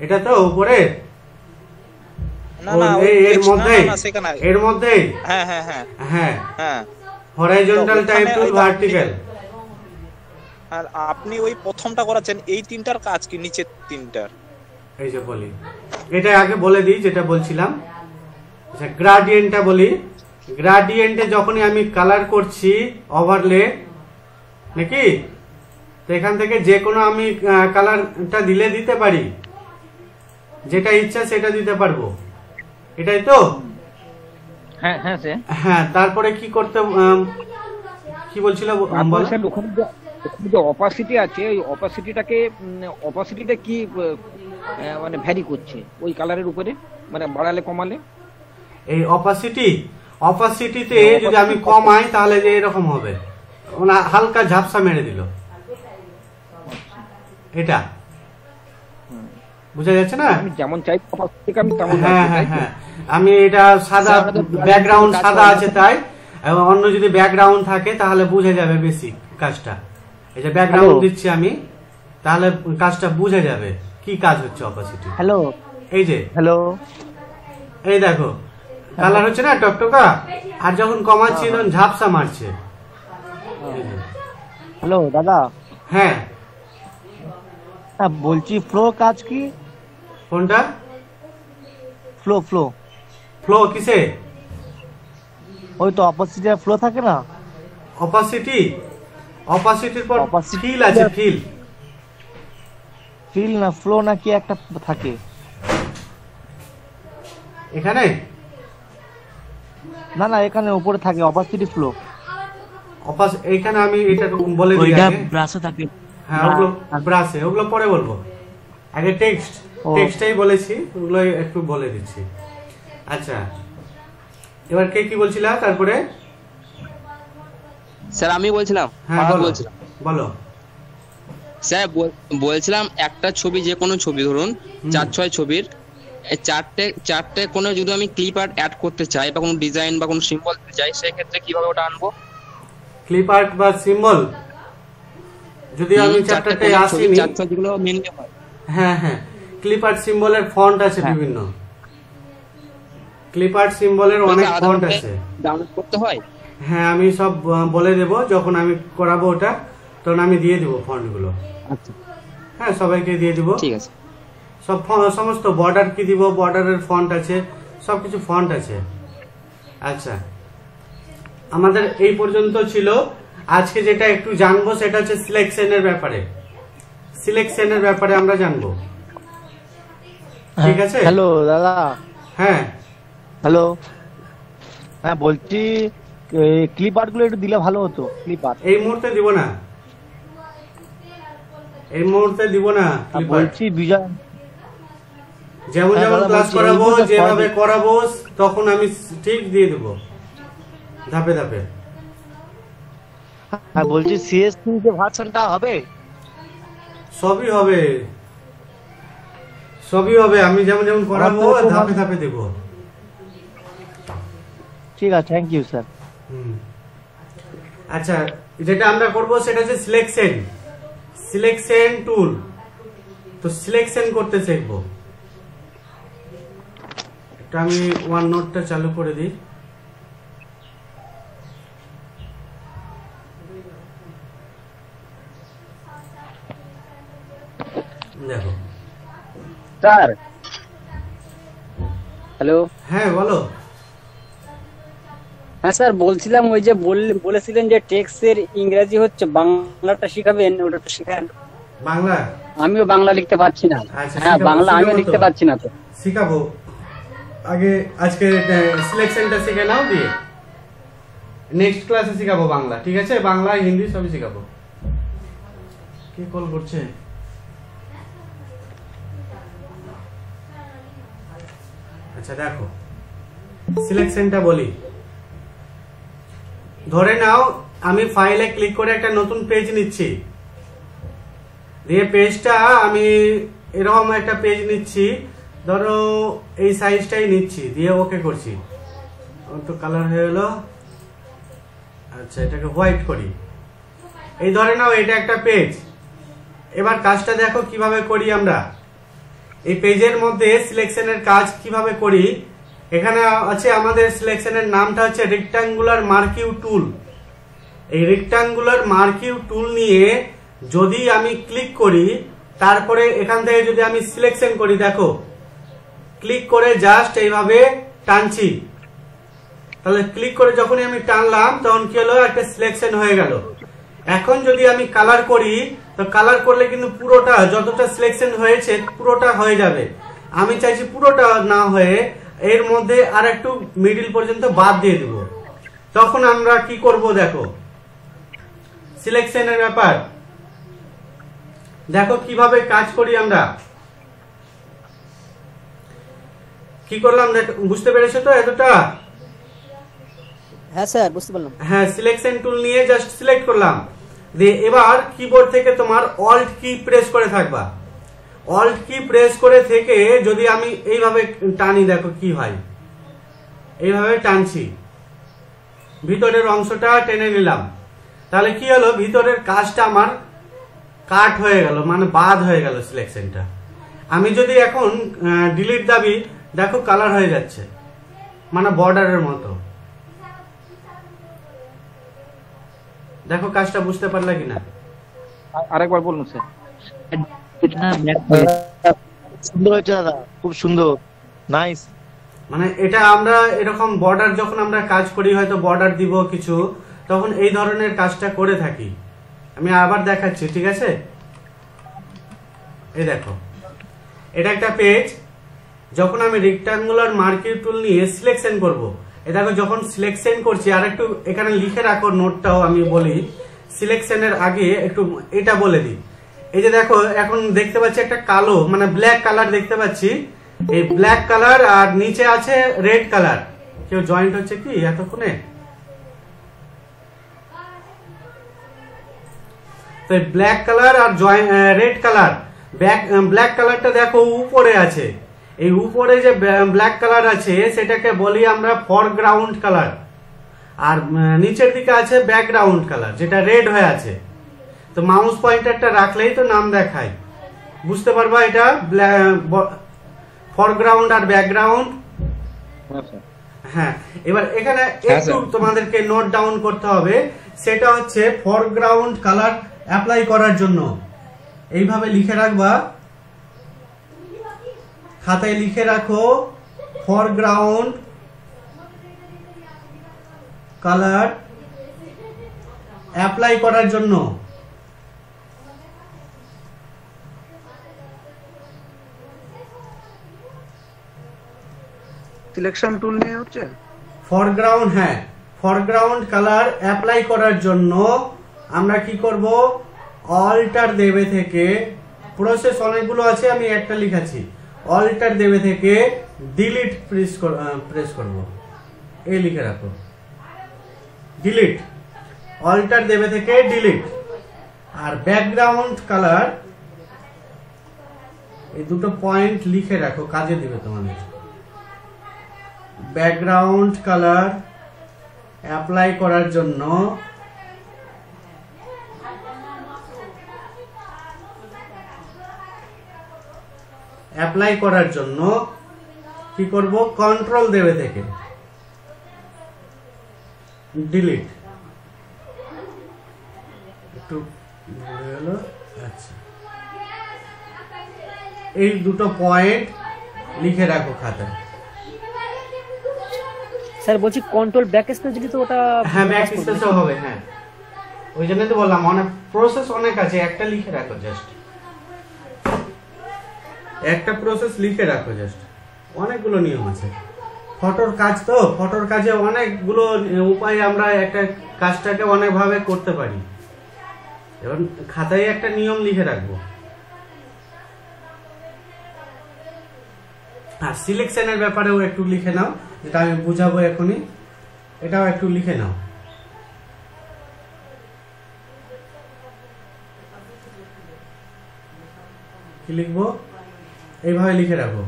এটা তো উপরে এর মধ্যেই হ্যাঁ হ্যাঁ হ্যাঁ। হ্যাঁ। হ্যাঁ। হরাইজন্টাল টাইপ টু ভার্টিক্যাল আর আপনি ওই প্রথমটা করাচ্ছেন এই তিনটার কাজ কি নিচের তিনটার? এই যে বলি। এটা আগে বলে দিই যেটা বলছিলাম। আচ্ছা গ্রাডিয়েন্টটা বলি। গ্রাডিয়েন্টে যখনই আমি কালার করছি ওভারলে নাকি? তো এখান থেকে যে কোনো আমি কালারটা দিলে দিতে পারি। যেটা ইচ্ছা সেটা দিতে পারব। এটাই তো? হ্যাঁ হ্যাঁ হ্যাঁ তারপরে কি করতে কি বলছিল যে অপাসিটি আছে ওই অপাসিটিটাকে অপাসিটিটা কি মানে ভ্যারি করছে? ওই কালারের উপরে? মানে বাড়ালে কমালে? এই অপাসিটি অপাসিটিতে যদি আমি কমাই তাহলে যে এরকম হবে। মানে হালকা ঝাপসা মেরে দিল। এটা। বুঝা যাচ্ছে না? আমি যেমন চাই অপাসিটিকে আমি তেমন হ্যাঁ হ্যাঁ হ্যাঁ। আমি এটা সাদা ব্যাকগ্রাউন্ড সাদা আছে তাই এবং অন্য যদি ব্যাকগ্রাউন্ড থাকে তাহলে বুঝে যাবে বেশি কাজটা। এই যে ব্যাকগ্রাউন্ড দিচ্ছি আমি তাহলে কাজটা বুঝে যাবে কি কাজ হচ্ছে অপাসিটি হ্যালো এই যে। হ্যালো এই দেখো কালার হচ্ছে না টকটকা? আর যখন কমাচ্ছি তখন ঝাপসা মারছে। হ্যালো দাদা? হ্যাঁ। হ্যাঁ বলছি ফ্লো কাজ কি? কোনটা? ফ্লো ফ্লো ফ্লো কিসে? ওই তো অপোজিটে ফ্লো থাকে না? অপাসিটি অপাসিটির পর ফিল আছে ফিল ফিল না ফ্লো না কি একটা থাকে? এখানে? না না এখানে উপরে থাকে অপাসিটি ফ্লো অপাস এইখানে আমি এটা বলে দিই ওইটা আগে। ব্রাশে থাকে। হ্যাঁ ওগুলো ব্রাশে ওগুলো পরে বলব। আগে টেক্সট। টেক্সটাই বলেছি ওগুলো একটু বলে দিচ্ছি। আচ্ছা। এবার কে কি বলছিলা তারপরে? স্যার আমি বলছিলাম হ্যাঁ বলো বলছিলাম। বলো। স্যার বলছিলাম একটা ছবি যে কোনো ছবি ধরুন চার ছয় ছবির চারটে চারটে কোনো যদি আমি ক্লিপ আর্ট অ্যাড করতে চাই বা কোনো ডিজাইন বা কোনো সিম্বল দিতে চাই সেক্ষেত্রে কীভাবে ওটা আনব? ক্লিপ আর্ট বা সিম্বল যদি আমি চারটে চ্যাপ্টারটায় আসিনি চার ছয় যেগুলো মেনলি হয়। হ্যাঁ হ্যাঁ। ক্লিপ আর্ট সিম্বলের ফন্ট আছে হ্যাঁ। বিভিন্ন। ক্লিপ আর্ট সিম্বলের অনেক ফন্ট আছে। ডাউনলোড করতে হয়? হ্যাঁ আমি সব বলে দেব যখন আমি করাবো ওটা তখন আমি দিয়ে দিব ফন্টগুলো আচ্ছা। হ্যাঁ সবাইকে দিয়ে দিব। ঠিক আছে। সব ফ- সমস্ত বর্ডার কি দিব বর্ডারের ফন্ট আছে সব কিছু ফন্ট আছে। আচ্ছা। আমাদের এই পর্যন্ত ছিল। আজকে যেটা একটু জানব সেটা হচ্ছে সিলেকশনের ব্যাপারে। সিলেকশনের ব্যাপারে আমরা জানব। ঠিক আছে? হ্যালো দাদা। হ্যাঁ। হ্যালো। হ্যাঁ বলছি ক্লিপ আর্টগুলো একটু দিলে ভালো হতো ক্লিপ আর্ট এই মুহূর্তে দিব না। এই মুহূর্তে দিব না বলছি বিজয় যেমন হ্যাঁ, যেমন ক্লাস করাবো যেভাবে করাবো তখন আমি ঠিক দিয়ে দেবো। ধাপে ধাপে। হ্যাঁ বলছি সিএস যে ভার্সনটা হবে? সবই হবে। সবই হবে আমি যেমন যেমন করাবো ধাপে ধাপে দেবো। ঠিক আছে থ্যাংক ইউ স্যার আচ্ছা যেটা আমরা করব সেটা হচ্ছে সিলেকশন সিলেকশন টুল তো সিলেকশন করতে শিখব। এটা আমি ওয়ান নোটটা চালু করে দিই। দেখো। স্যার। হ্যালো হ্যাঁ বলো। হ্যাঁ স্যার বলছিলাম ওই যে বল- বলেছিলেন যে টেক্সের ইংরেজি হচ্ছে বাংলাটা শিখাবেন ওটা একটু শিখান বাংলা? আমিও বাংলা লিখতে পারছি না। আচ্ছা, হ্যাঁ বাংলা আমিও লিখতে পারছি না তো। শিখাবো। আগে আজকে সিলেকশনটা শিখে নাও দিয়ে। নেক্সট ক্লাসে শিখাবো বাংলা ঠিক আছে? বাংলা হিন্দি সবই শিখাবো। কে কল করছে? আচ্ছা দেখো। সিলেকশনটা বলি। ধরে নাও, আমি ফাইলে ক্লিক করে একটা নতুন পেজ নিচ্ছি। দিয়ে পেজটা আমি এরকম একটা পেজ নিচ্ছি। ধরো, এই সাইজটাই নিচ্ছি, দিয়ে ওকে করছি। তো কালার হয়ে গেলো। আচ্ছা এটাকে হোয়াইট করি। এই ধরে নাও, এটা একটা পেজ এবার কাজটা দেখো কীভাবে করি আমরা। এই পেজের মধ্যে সিলেকশনের কাজ কীভাবে করি? এখানে আছে আমাদের সিলেকশনের নামটা হচ্ছে রেক্টাঙ্গুলার মার্কিউ টুল এই রেক্টাঙ্গুলার মার্কিউ টুল নিয়ে যদি আমি ক্লিক করি, তারপরে এখান থেকে যদি আমি সিলেকশন করি, দেখো ক্লিক করে জাস্ট এইভাবে টানছি। তাহলে ক্লিক করে যখনই আমি টানলাম, তখন কি হলো? একটা সিলেকশন হয়ে গেল। এখন যদি আমি কালার করি, তো কালার করলে কিন্তু পুরোটা, যতটা সিলেকশন হয়েছে, পুরোটা হয়ে যাবে। আমি চাইছি পুরোটা না হয়ে এর মধ্যে আর একটু মিডিল পর্যন্ত বাদ দিয়ে দিব। তখন আমরা কি করব দেখো? সিলেকশনের ব্যাপার। দেখো কীভাবে কাজ করি আমরা। কি করলাম দেখ বুঝতে পেরেছ তো এতটা? হ্যাঁ স্যার বুঝতে পারলাম। হ্যাঁ সিলেকশন টুল নিয়ে জাস্ট সিলেক্ট করলাম। দিয়ে এবার কিবোর্ড থেকে তোমার অল্ট কি প্রেস করে থাকবা। অল্ট কি প্রেস করে থেকে যদি আমি এইভাবে টানি, দেখো কি হয়। এইভাবে টানছি। ভিতরের অংশটা টেনে নিলাম। তাহলে কি হলো? ভিতরের কাজটা আমার কাট হয়ে গেল মানে বাদ হয়ে গেল সিলেকশনটা আমি যদি এখন ডিলিট দাবি, দেখো কালার হয়ে যাচ্ছে মানে বর্ডারের মতো। দেখো কাজটা বুঝতে পারলে কিনা? আরেকবার বলুন, স্যার। সুন্দর হয়েছে দাদা, খুব সুন্দর। নাইস মানে এটা আমরা এরকম বর্ডার যখন আমরা কাজ করি, হয়তো বর্ডার দিব কিছু, তখন এই ধরনের কাজটা করে থাকি। আমি আবার দেখাচ্ছি, ঠিক আছে? এই দেখো। এটা একটা পেজ যখন আমি রেক্টাঙ্গুলার মার্কিং টুল নিয়ে সিলেকশন করব এ দেখো যখন সিলেকশন করছি, আর একটু এখানে লিখে রাখো নোটটাও আমি বলি। সিলেকশনের আগে একটু এটা বলে দিই। এই যে দেখো, এখন দেখতে পাচ্ছি একটা কালো মানে ব্ল্যাক কালার দেখতে পাচ্ছি। এই ব্ল্যাক কালার আর নিচে আছে রেড কালার কেউ জয়েন্ট হচ্ছে কি এতক্ষণে? তো ব্ল্যাক কালার আর রেড কালার ব্ল্যাক কালারটা দেখো উপরে আছে। এই উপরে যে ব্ল্যাক কালার আছে, সেটাকে বলি আমরা ফরগ্রাউন্ড কালার আর নিচের দিকে আছে ব্যাকগ্রাউন্ড কালার যেটা রেড হয়ে আছে। তো মাউস পয়েন্টারটা রাখলেই তো নাম দেখায়। বুঝতে পারবা এটা? ফরগ্রাউন্ড আর ব্যাকগ্রাউন্ড হ্যাঁ। এবার এখানে একটু তোমাদেরকে নোট ডাউন করতে হবে। সেটা হচ্ছে ফরগ্রাউন্ড কালার অ্যাপ্লাই করার জন্য। এইভাবে লিখে রাখবা। খাতায় লিখে রাখো ফরগ্রাউন্ড কালার অ্যাপ্লাই করার জন্য। সিলেকশন টুল নিয়ে হচ্ছে? ফরগ্রাউন্ড হ্যাঁ। ফরগ্রাউন্ড কালার অ্যাপ্লাই করার জন্য আমরা কি করব? অল্টার দেবে থেকে প্রসেস অনেকগুলো আছে, আমি একটা লিখাছি। অল্টার দেবে থেকে ডিলিট প্রেস প্রেস করব। এই লিখে রাখো। ডিলিট অল্টার দেবে থেকে ডিলিট আর ব্যাকগ্রাউন্ড কালার এই দুটো পয়েন্ট লিখে রাখো, কাজে দিবে তোমাদের। ব্যাকগ্রাউন্ড কালার অ্যাপ্লাই করার জন্য অ্যাপ্লাই করার জন্য কি করব? কন্ট্রোল দেবে থেকে ডিলিট একটু গেল। আচ্ছা। এই দুটো পয়েন্ট লিখে রাখো খাতায়। স্যার বলছি কন্ট্রোল ব্যাক স্পেস দিলে তো ওটা হ্যাঁ ব্যাক স্পেসও হবে হ্যাঁ। ওই জন্য তো বললাম অনেক প্রসেস অনেক আছে একটা লিখে রাখো জাস্ট একটা প্রসেস লিখে রাখো জাস্ট অনেকগুলো নিয়ম আছে। ফটোর কাজ তো ফটোর কাজে অনেকগুলো উপায় আমরা একটা কাজটাকে অনেকভাবে করতে পারি। এবার খাতায় একটা নিয়ম লিখে রাখব। আর সিলেকশনের ব্যাপারেও একটু লিখে নাও। এটা আমি বুঝাবো এখনই। এটাও একটু লিখে নাও। কি লিখব? এইভাবে লিখে রাখব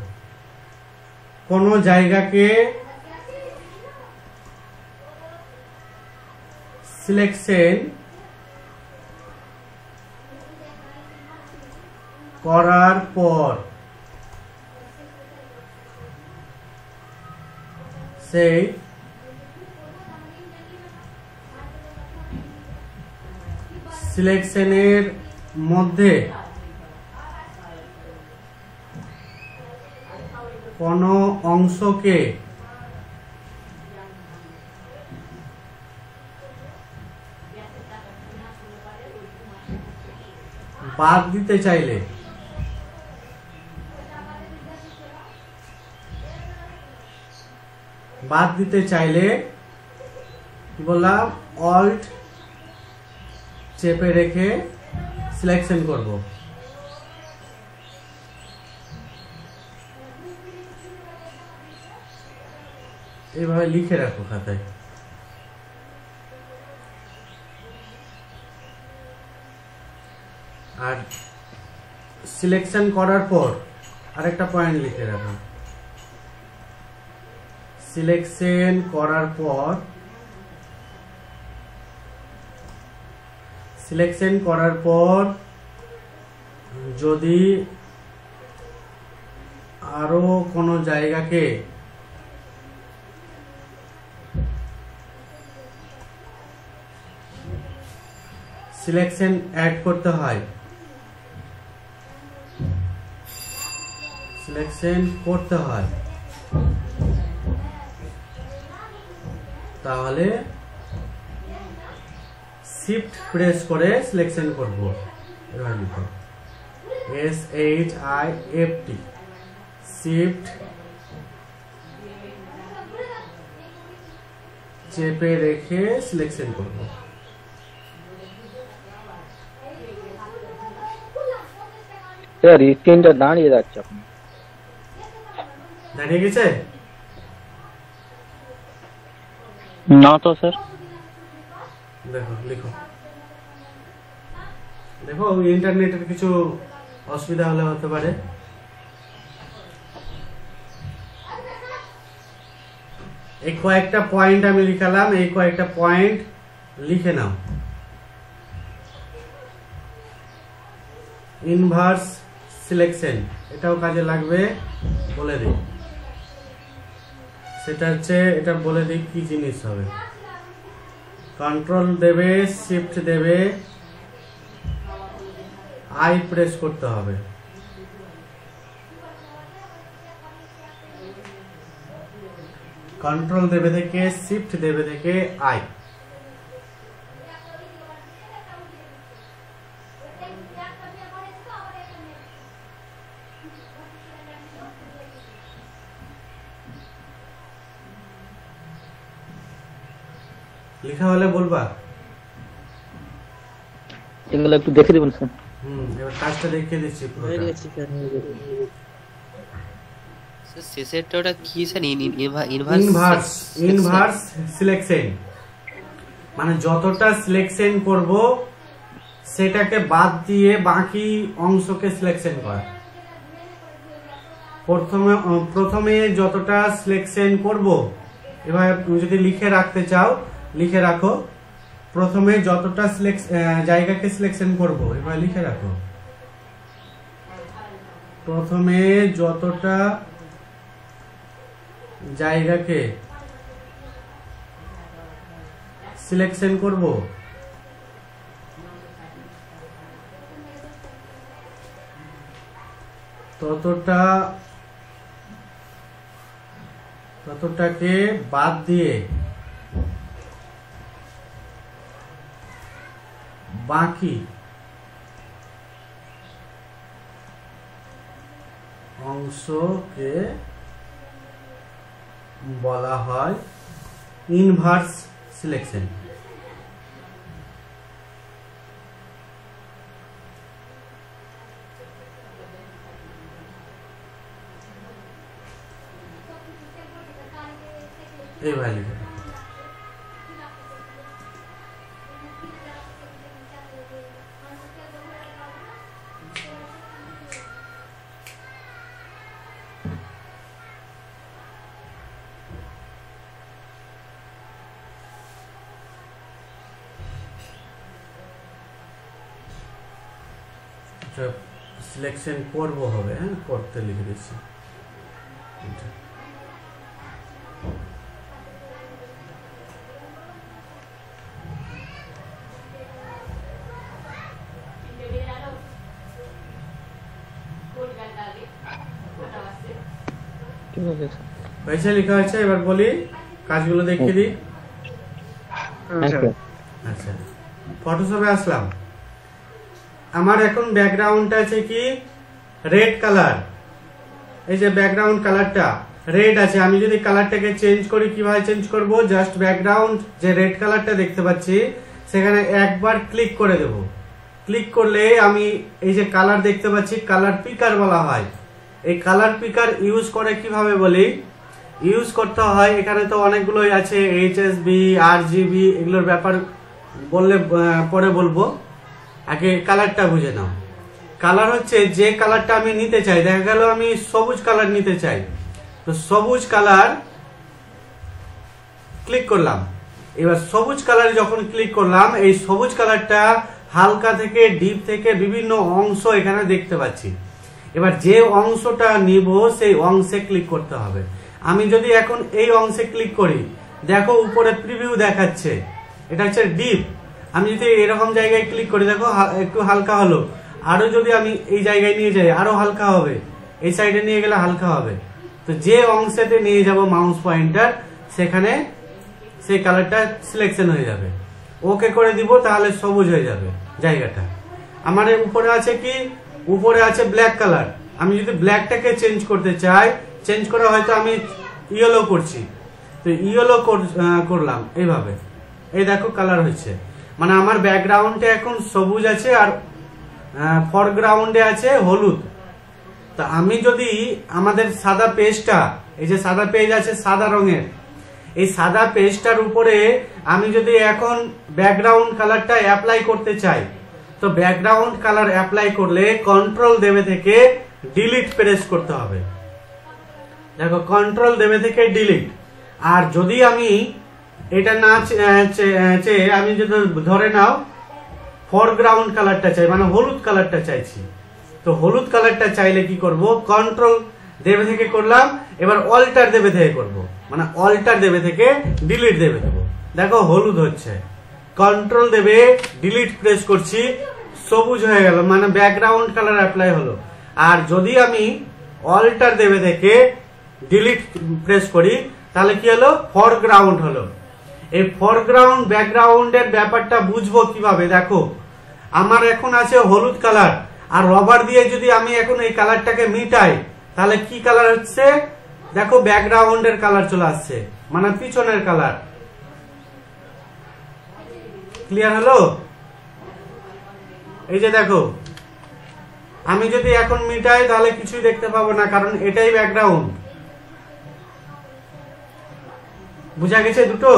কোন জায়গাকে সিলেকশন করার পর সেই সিলেকশনের মধ্যে কোন অংশকে বাদ দিতে চাইলে বাদ দিতে চাইলে কি বললাম অল্ট চেপে রেখে সিলেকশন করব। এইভাবে লিখে রাখো খাতায়। আর সিলেকশন করার পর আরেকটা পয়েন্ট লিখে রাখো। সিলেকশন করার পর সিলেকশন করার পর যদি আরও কোনো জায়গাকে সিলেকশন অ্যাড করতে হয় সিলেকশন করতে হয় তাহলে শিফট প্রেস করে সিলেকশন করব। এবার লিখো S H I F T shift চেপে রেখে সিলেকশন করব। স্যার স্ক্রিনটা দাঁড়িয়ে যাচ্ছে এখন। দাঁড়িয়ে গেছে? না তো, স্যার। দেখো, লিখো। দেখো, ইন্টারনেটের কিছু অসুবিধা হলে হতে পারে। এই কয়েকটা পয়েন্ট আমি লিখালাম, এই কয়েকটা পয়েন্ট লিখে নাও। ইনভার্স সিলেকশন এটাও কাজে লাগবে বলে দিই। সেটা হচ্ছে, এটা বলে দিই কি জিনিস হবে। কন্ট্রোল দেবে শিফট দেবে আই প্রেস করতে হবে। কন্ট্রোল দেবে থেকে শিফট দেবে থেকে আই লেখা হলে বলবা। এগুলো একটু দেখে দেবেন স্যার। হুম এবার কাজটা দেখিয়ে দিচ্ছি পুরোটা। স্যার। শেষেরটা ওটা কি স্যার? ইনভার্স ইনভার্স সিলেকশন মানে যতটা সিলেকশন করব সেটাকে বাদ দিয়ে বাকি অংশকে সিলেকশন করা। প্রথমে প্রথমে যতটা সিলেকশন করব এবার তুমি যদি লিখে রাখতে চাও লিখে রাখো। প্রথমে যতটা জায়গাকে সিলেকশন করব, এবার লিখে রাখো। প্রথমে যতটা জায়গাকে সিলেকশন করব, ততটা, ততটাকে বাদ দিয়ে বাকি অংশকে বলা হয় ইনভার্স সিলেকশন এইভাবে লিখে রাখো। আচ্ছা, সিলেকশন করব হবে হ্যাঁ? করতে লিখে দিচ্ছি। এটা। ঠিক আছে হয়েছে লেখা হয়েছে এবার বলি কাজগুলো দেখিয়ে দিই। আচ্ছা। ফটোশপে আসলাম। আমার এখন ব্যাকগ্রাউন্ডটা আছে কি? রেড কালার এই যে ব্যাকগ্রাউন্ড কালারটা রেড আছে। আমি যদি কালারটাকে চেঞ্জ করি, কীভাবে চেঞ্জ করব? জাস্ট ব্যাকগ্রাউন্ড যে রেড কালারটা দেখতে পাচ্ছি, সেখানে একবার ক্লিক করে দেব। ক্লিক করলে আমি এই যে কালার দেখতে পাচ্ছি কালার পিকার বলা হয়। এই কালার পিকার ইউজ করে কীভাবে বলি? ইউজ করতে হয়, এখানে তো অনেকগুলোই আছে এইচএসবি আর জিবি এগুলোর ব্যাপার বললে পরে বলব। আগে কালারটা বুঝে নাও। কালার হচ্ছে যে কালারটা আমি নিতে চাই, দেখা গেল আমি সবুজ কালার নিতে চাই। তো সবুজ কালার ক্লিক করলাম। এবার সবুজ কালার যখন ক্লিক করলাম, এই সবুজ কালারটা হালকা থেকে ডিপ থেকে বিভিন্ন অংশ এখানে দেখতে পাচ্ছি। এবার যে অংশটা নিব, সেই অংশে ক্লিক করতে হবে। আমি যদি এখন এই অংশে ক্লিক করি, দেখো উপরে প্রিভিউ দেখাচ্ছে। এটা হচ্ছে ডিপ আমি যদি এরকম জায়গায় ক্লিক করি, দেখো একটু হালকা হলো। আরও যদি আমি এই জায়গায় নিয়ে যাই, আরও হালকা হবে। এই সাইডে নিয়ে গেলে হালকা হবে। তো যে অংশেতে নিয়ে যাব মাউস পয়েন্টার সেখানে সেই কালারটা সিলেকশন হয়ে যাবে। ওকে করে দিব, তাহলে সবুজ হয়ে যাবে জায়গাটা। আমার উপরে আছে কি? উপরে আছে ব্ল্যাক কালার আমি যদি ব্ল্যাকটাকে চেঞ্জ করতে চাই চেঞ্জ করে হয়তো আমি ইয়েলো করছি। তো ইয়েলো করলাম, এইভাবে। এই দেখো কালার হচ্ছে মানে আমার ব্যাকগ্রাউন্ডে এখন সবুজ আছে আর ফরগ্রাউন্ডে আছে হলুদ। তা আমি যদি আমাদের সাদা পেজটা এই যে সাদা পেজ আছে সাদা রঙের, এই সাদা পেজটার উপরে আমি যদি এখন ব্যাকগ্রাউন্ড কালারটা অ্যাপ্লাই করতে চাই, তো ব্যাকগ্রাউন্ড কালার অ্যাপ্লাই করলে কন্ট্রোল দেবে থেকে ডিলিট প্রেস করতে হবে। দেখো কন্ট্রোল দেবে থেকে ডিলিট আর যদি আমি এটা না চেয়ে আমি যদি ধরে নাও ফরগ্রাউন্ড কালারটা চাই মানে হলুদ কালারটা চাইছি। তো হলুদ কালারটা চাইলে কি করব? কন্ট্রোল দেবে থেকে করলাম, এবার অল্টার দেবে থেকে করব। মানে অল্টার দেবে থেকে ডিলিট দেবে দেবো। দেখো, হলুদ হচ্ছে। কন্ট্রোল দেবে ডিলিট প্রেস করছি, সবুজ হয়ে গেল মানে ব্যাকগ্রাউন্ড কালার অ্যাপ্লাই হলো। আর যদি আমি অল্টার দেবে থেকে ডিলিট প্রেস করি, তাহলে কি হলো? ফরগ্রাউন্ড হলো। এই ফরগ্রাউন্ড ব্যাকগ্রাউন্ডের ব্যাপারটা বুঝব কীভাবে? দেখো, আমার এখন আছে হলুদ কালার আর রবার দিয়ে যদি আমি এখন এই কালারটাকে মিটাই, তাহলে কি কালার হচ্ছে? দেখো ব্যাকগ্রাউন্ডের কালার চলে আসছে মানে পিছনের কালার ক্লিয়ার হলো? এই যে দেখো, আমি যদি এখন মিটাই, তাহলে কিছুই দেখতে পাবো না, কারণ এটাই ব্যাকগ্রাউন্ড বুঝা গেছে দুটো?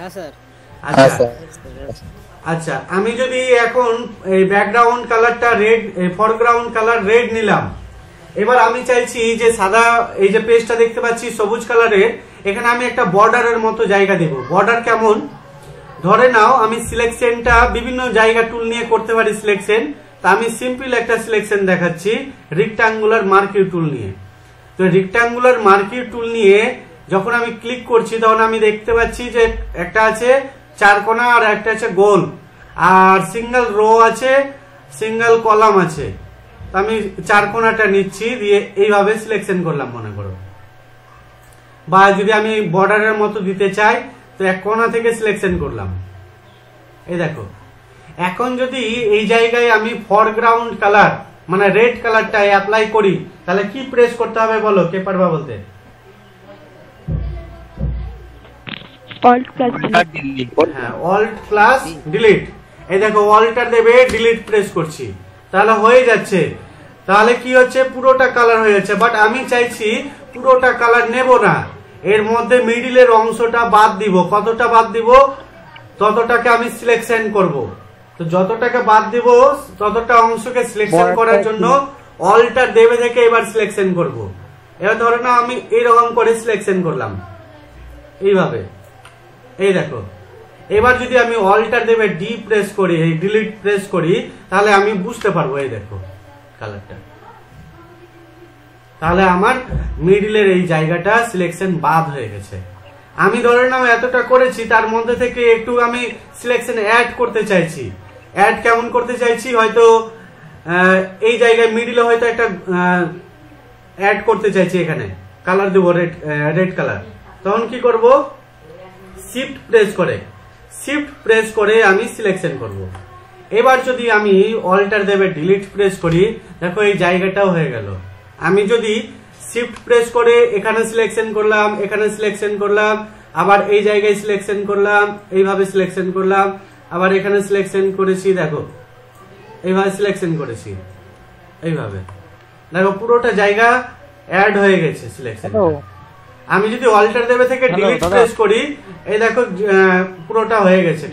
হ্যাঁ স্যার। আচ্ছা। আচ্ছা আমি যদি এখন এই ব্যাকগ্রাউন্ড কালারটা রেড ফরগ্রাউন্ড কালার রেড নিলাম এবার আমি চাইছি যে সাদা এই যে পেজটা দেখতে পাচ্ছি সবুজ কালারের এখানে আমি একটা বর্ডারের মতো জায়গা দেব। বর্ডার কেমন? ধরে নাও আমি সিলেকশনটা বিভিন্ন জায়গা টুল নিয়ে করতে পারি সিলেকশন তা আমি সিম্পল একটা সিলেকশন দেখাচ্ছি রিক্টাঙ্গুলার মার্কিউ টুল নিয়ে। তো রিক্টাঙ্গুলার মার্কিউ টুল নিয়ে যখন আমি ক্লিক করছি, তখন আমি দেখতে পাচ্ছি যে একটা আছে চার কোণা আর একটা আছে গোল। আর সিঙ্গেল রো আছে সিঙ্গেল কলাম আছে। তো আমি চার কোণাটা নিচ্ছি, দিয়ে এইভাবে সিলেকশন করলাম, মনে করো। বা যদি আমি বর্ডারের মতো দিতে চাই, তো এক কোনা থেকে সিলেকশন করলাম। এই দেখো। এখন যদি এই জায়গায় আমি ফরগ্রাউন্ড কালার মানে রেড কালারটা অ্যাপ্লাই করি, তাহলে কি প্রেস করতে হবে বলো কে পারবা বলতে অল্ট প্লাস হ্যাঁ অল্ট প্লাস ডিলিট এই দেখো অল্টার দেবে ডিলিট প্রেস করছি। তাহলে হয়ে যাচ্ছে। তাহলে কি হচ্ছে? পুরোটা কালার হয়ে যাচ্ছে। বাট আমি চাইছি পুরোটা কালার নেব না। এর মধ্যে মিডিলের অংশটা বাদ দিব। কতটা বাদ দিব? ততটাকে আমি সিলেকশন করব। তো যতটাকে বাদ দিব ততটা অংশকে সিলেকশন করার জন্য অল্টার দেবে থেকে এবার সিলেকশন করব। এবার ধরো না আমি এইরকম করে সিলেকশন করলাম। এইভাবে। এই দেখো। এবার যদি আমি অল্টার দেবে ডি প্রেস করি, এই ডিলিট প্রেস করি, তাহলে আমি বুঝতে পারব, এই দেখো কালারটা তাহলে আমার মিডিলের এই জায়গাটা সিলেকশন বাদ হয়ে গেছে। আমি ধরে নাও এতটা করেছি, তার মধ্যে থেকে একটু আমি সিলেকশন অ্যাড করতে চাইছি। অ্যাড কেমন করতে চাইছি? হয়তো এই জায়গায় মিডিলে হয়তো একটা অ্যাড করতে চাইছি এখানে। কালার দেবো রেড রেড কালার তখন কি করব? শিফট প্রেস করে। শিফট প্রেস করে আমি সিলেকশন করব। এবার যদি আমি অল্টার দেবে ডিলিট প্রেস করি, দেখো এই জায়গাটাও হয়ে গেল। আমি যদি শিফট প্রেস করে এখানে সিলেকশন করলাম, এখানে সিলেকশন করলাম, আবার এই জায়গায় সিলেকশন করলাম, এইভাবে সিলেকশন করলাম, আবার এখানে সিলেকশন করেছি, দেখো, এইভাবে সিলেকশন করেছি, এইভাবে। দেখো পুরোটা জায়গা অ্যাড হয়ে গেছে সিলেকশন আমি যদি অল্টার দেবে থেকে ডিলিট প্রেস করি এই দেখো পুরোটা হয়ে গেছে।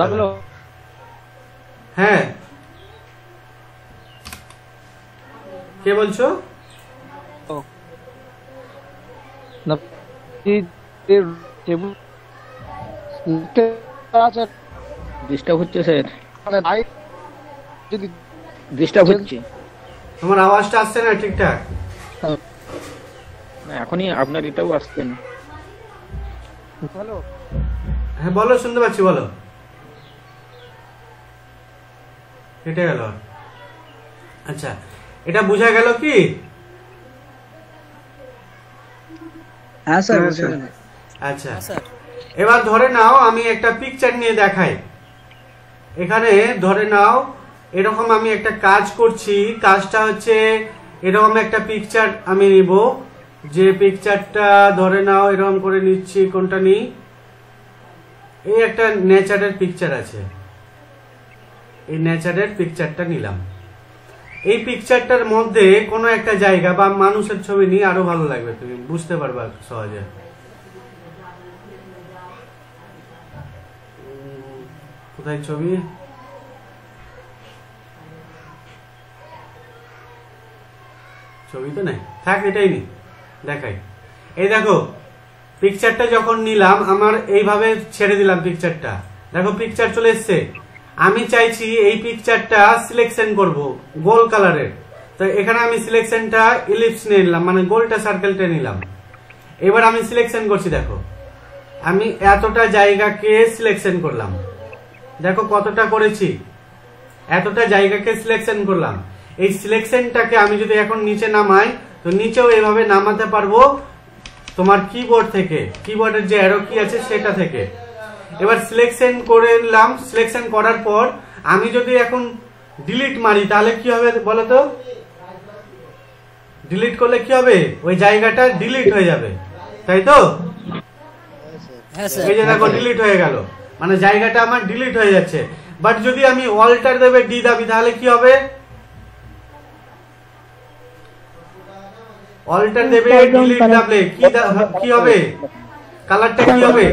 হ্যাঁ। কে বলছো? ডিস্টার্ব হচ্ছে স্যার ডিস্টার্ব হচ্ছে। তোমার আওয়াজটা আসছে না ঠিকঠাক? না, এখনই আপনার এটাও আসছে না। হ্যালো হ্যাঁ বলো শুনতে পাচ্ছি বলো। কেটে গেল। আচ্ছা এটা বোঝা গেল কি? হ্যাঁ স্যার হ্যাঁ। আচ্ছা এবার ধরে নাও আমি একটা পিকচার নিয়ে দেখাই। এখানে ধরে নাও এরকম আমি একটা কাজ করছি কাজটা হচ্ছে এরকম একটা পিকচার আমি নিব। যে পিকচারটা ধরে নাও, এরকম করে নিচ্ছি, কোনটা নিই? এই একটা নেচারের পিকচার আছে। এই নেচারের পিকচারটা নিলাম। এই পিকচারটার মধ্যে কোনো একটা জায়গা বা মানুষের ছবি নিয়ে আরও ভালো লাগবে, তুমি বুঝতে পারবা সহজে। কোথায় ছবি? ছবি তো নেই। থাক, এটাই নি দেখাই। এই দেখো পিকচারটা যখন নিলাম, আমার এইভাবে ছেড়ে দিলাম পিকচারটা দেখো পিকচার চলে এসছে। আমি চাইছি এই পিকচারটা সিলেকশন করব গোল কালারের তো এখানে আমি সিলেকশনটা ইলিপস নিয়ে নিলাম মানে গোলটা সার্কেলটা নিলাম। এবার আমি সিলেকশন করছি, দেখো। আমি এতটা জায়গাকে সিলেকশন করলাম। দেখো, কতটা করেছি। এতটা জায়গাকে সিলেকশন করলাম। এই সিলেকশনটাকে আমি যদি এখন নিচে নামাই তো নিচেও এভাবে নামাতে পারব। তোমার কিবোর্ড থেকে। কিবোর্ডের যে অ্যারো কি আছে সেটা থেকে। এবার সিলেকশন করে নিলাম। সিলেকশন করার পর আমি যদি এখন ডিলিট মারি তাহলে কি হবে বলো তো ডিলিট করলে কি হবে? ওই জায়গাটা ডিলিট হয়ে যাবে। তাই তো? এই যে দেখো ডিলিট হয়ে গেল। মানে জায়গাটা আমার ডিলিট হয়ে যাচ্ছে। বাট যদি আমি অল্টার দেবে ডি দাবি তাহলে কি হবে? অল্টার দেবে ডিলিট দাবলে কি কি হবে? কালারটা কি হবে?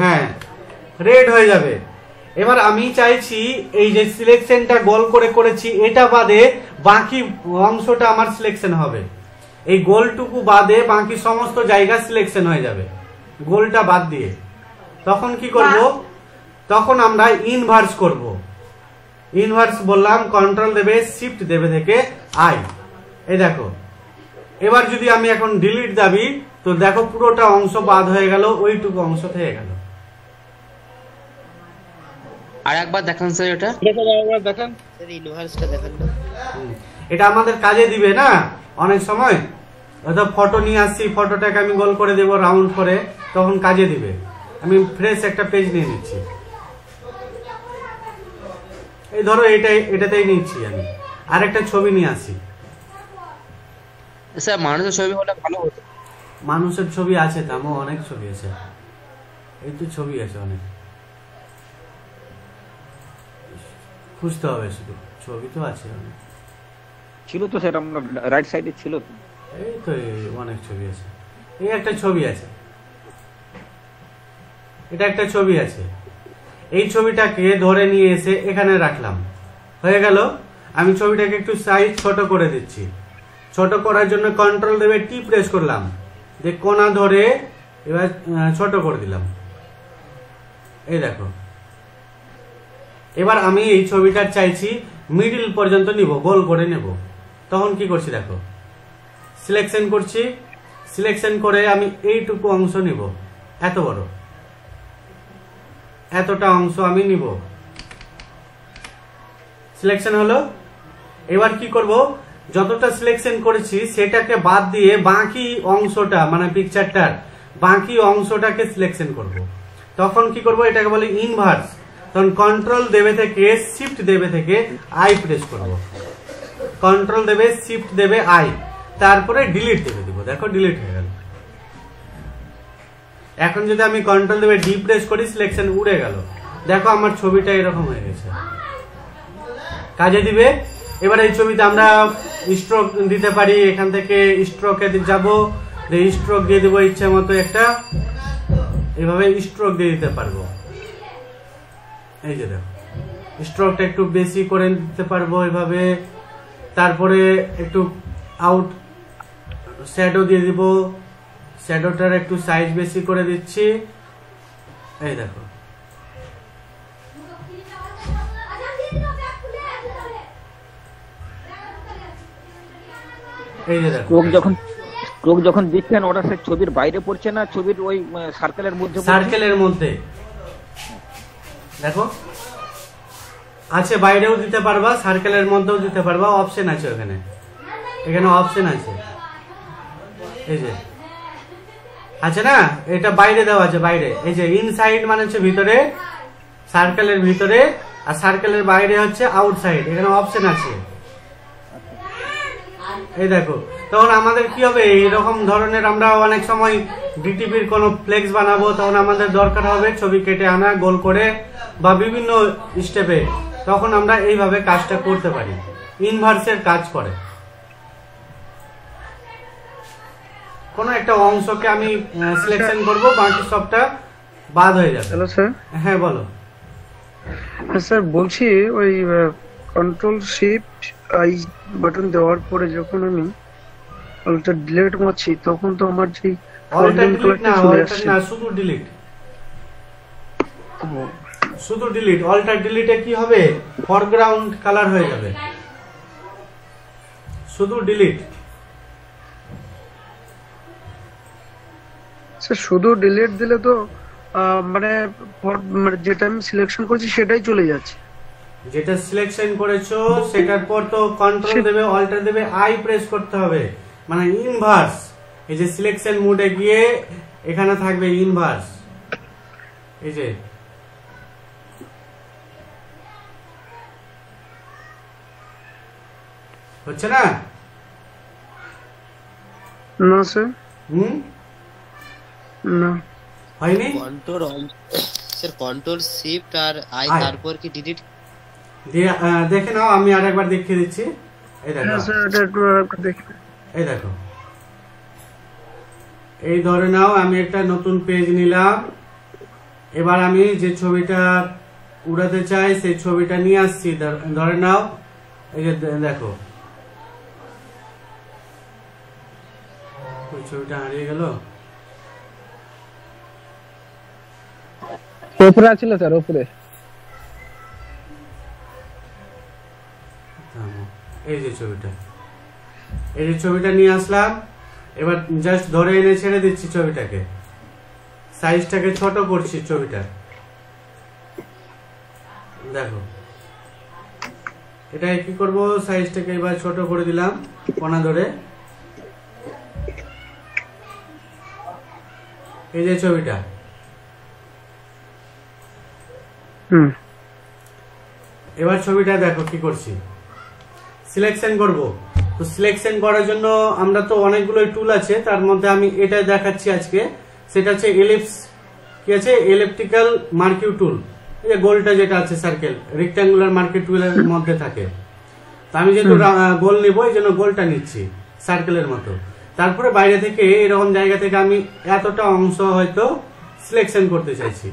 হ্যাঁ। রেড হয়ে যাবে। এবার আমি চাইছি এই যে সিলেকশনটা গোল করে করেছি এটা বাদে বাকি অংশটা আমার সিলেকশন হবে। এই গোলটুকু বাদে বাকি সমস্ত জায়গা সিলেকশন হয়ে যাবে। গোলটা বাদ দিয়ে। তখন কি করব? তখন আমরা ইনভার্স করব। ইনভার্স বললাম কন্ট্রোল দেবে শিফট দেবে থেকে আই এই দেখো। এবার যদি আমি এখন ডিলিট দাবি তো দেখো পুরোটা অংশ বাদ হয়ে গেল ওইটুকু অংশ থেকে গেল। আর একবার দেখান স্যার এটা। দেখেন। স্যার ইউনিভার্সটা দেখান না এটা আমাদের কাজে দিবে না? অনেক সময়? হয়তো ফটো নিয়ে আসছি ফটোটাকে আমি গোল করে দেবো রাউন্ড করে তখন কাজে দিবে। আমি ফ্রেশ একটা পেজ নিয়ে নিচ্ছি। এই ধরো এটাই এটাতেই নিচ্ছি আমি। আর একটা ছবি নিয়ে আসি। স্যার মানুষের ছবি হলে ভালো হতো। মানুষের ছবি আছে তামো অনেক ছবি আছে। এই তো ছবি আছে অনেক। খুঁজতে হবে শুধু ছবি তো আছে অনেক। ছিল তো স্যার আপনার রাইট সাইডে ছিল তো। এই তো অনেক ছবি আছে। এই একটা ছবি আছে। এটা একটা ছবি আছে। এই ছবিটাকে ধরে নিয়ে এসে এখানে রাখলাম। হয়ে গেল? আমি ছবিটাকে একটু সাইজ ছোট করে দিচ্ছি। ছোট করার জন্য কন্ট্রোল দেবে টি প্রেস করলাম। যে কোনা ধরে এবার ছোট করে দিলাম। এই দেখো। এবার আমি এই ছবিটার চাইছি মিডিল পর্যন্ত নিব, গোল করে নেব। তখন কি করছি দেখো? সিলেকশন করছি। সিলেকশন করে আমি এইটুকু অংশ নিব। এত বড়। এতটা অংশ আমি নিব। সিলেকশন হলো, এবার কি করব? যতটা সিলেকশন করেছি, সেটাকে বাদ দিয়ে বাকি অংশটা মানে পিকচারটার বাকি অংশটাকে সিলেকশন করব। তখন কি করব? এটাকে বলে ইনভার্স তখন কন্ট্রোল দেবে থেকে শিফট দেবে থেকে আই প্রেস করব। কন্ট্রোল দেবে শিফট দেবে আই তারপরে ডিলিট দেবে, দিব। দেখো ডিলিট হয়ে গেল। এখন যদি আমি কন্ট্রোল দেবে ডি প্রেস করি সিলেকশন উড়ে গেল। দেখো, আমার ছবিটা এরকম হয়ে গেছে। কাজে দিবে? এবার এই ছবিতে আমরা স্ট্রোক দিতে পারি, এখান থেকে স্ট্রোকে যাব স্ট্রোক দিয়ে দেবো ইচ্ছে মতো একটা। এভাবে স্ট্রোক দিয়ে দিতে পারব। এই যে দেখো স্ট্রোকটা একটু বেশি করে দিতে পারব এভাবে। তারপরে একটু আউট শ্যাডো দিয়ে দিব। শ্যাডোটার একটু সাইজ বেশি করে দিচ্ছি। এই দেখো স্ট্রোক যখন স্ট্রোক যখন দিচ্ছেন ওটা সে ছবির বাইরে পড়ছে না? ছবির ওই সার্কেলের মধ্যে সার্কেলের মধ্যে। দেখো। আছে বাইরেও দিতে পারবা সার্কেলের মধ্যেও দিতে পারবা অপশন আছে ওখানে। এখানে অপশন আছে। এই যে। আছে না? এটা বাইরে দেওয়া আছে বাইরে। এই যে ইনসাইড মানে হচ্ছে ভিতরে সার্কেলের ভিতরে আর সার্কেলের বাইরে হচ্ছে আউটসাইড এখানে অপশন আছে। এই দেখো তখন আমাদের কি হবে? এরকম ধরনের আমরা অনেক সময় ডিটিপির কোনো ফ্লেক্স বানাবো তখন আমাদের দরকার হবে ছবি কেটে আনা গোল করে বা বিভিন্ন স্টেপে তখন আমরা এইভাবে কাজটা করতে পারি। ইনভার্সের কাজ করে। কোনো একটা অংশকে আমি সিলেকশন করব বাকি সবটা বাদ হয়ে যাবে। Hello sir. হ্যাঁ বলো। স্যার বলছি ওই কন্ট্রোল শিফট আই বাটন দেওয়ার পরে যখন আমি ওটা ডিলিট মারছি তখন তো আমার যে golden ডিলিট না আসছে। না শুধু ডিলিট শুধু ডিলিট অল্টার ডিলিটে কি হবে? ফরগ্রাউন্ড কালার হয়ে যাবে। শুধু ডিলিট স্যার শুধু ডিলিট দিলে তো মানে মানে যেটা আমি সিলেকশন করছি সেটাই চলে যাচ্ছে। যেটা সিলেকশন করেছ সেটার পর তো কন্ট্রোল দেবে অল্টার দেবে আই প্রেস করতে হবে। মানে ইনভার্স এই যে সিলেকশন মোডে গিয়ে এখানে থাকবে ইনভার্স এই যে। হচ্ছে না? না স্যার হুম? না। হয়নি? কন্ট্রোল স্যার কন্ট্রোল শিফট আর আই। তারপর কি ডিলিট দেখে নাও আমি আরেকবার দেখিয়ে দিচ্ছি। এই দেখো। হ্যাঁ স্যার এটা একটু একটু দেখি। এই দেখো। এই ধরে নাও আমি একটা নতুন পেজ নিলাম। এবার আমি যে ছবিটা উড়াতে চাই সেই ছবিটা নিয়ে আসছি। ধরে নাও এই যে দেখো। ওই ছবিটা হারিয়ে গেল। উপরে আছিল স্যার উপরে এই যে ছবিটা। এই যে ছবিটা নিয়ে আসলাম। এবার জাস্ট ধরে এনে ছেড়ে দিচ্ছি ছবিটাকে। সাইজটাকে ছোট করছি ছবিটা। দেখো। এটা কি করব? সাইজটাকে এবার ছোট করে দিলাম কোনা ধরে। এই যে ছবিটা। হুম। এবার ছবিটা দেখো কি করছি। সিলেকশন করব। তো সিলেকশন করার জন্য আমরা তো অনেকগুলো টুল আছে তার মধ্যে আমি এটা দেখাচ্ছি আজকে। সেটা হচ্ছে এলিপস কি আছে? ইলেকট্রিক্যাল মার্কিউ টুল এই যে গোলটা যেটা আছে সার্কেল রেক্টাঙ্গুলার মার্কিউ টুলের মধ্যে থাকে। তো আমি যেহেতু গোল নেব এই জন্য গোলটা নিচ্ছি সার্কেলের মতো। তারপরে বাইরে থেকে এরকম জায়গা থেকে আমি এতটা অংশ হয়তো সিলেকশন করতে চাইছি।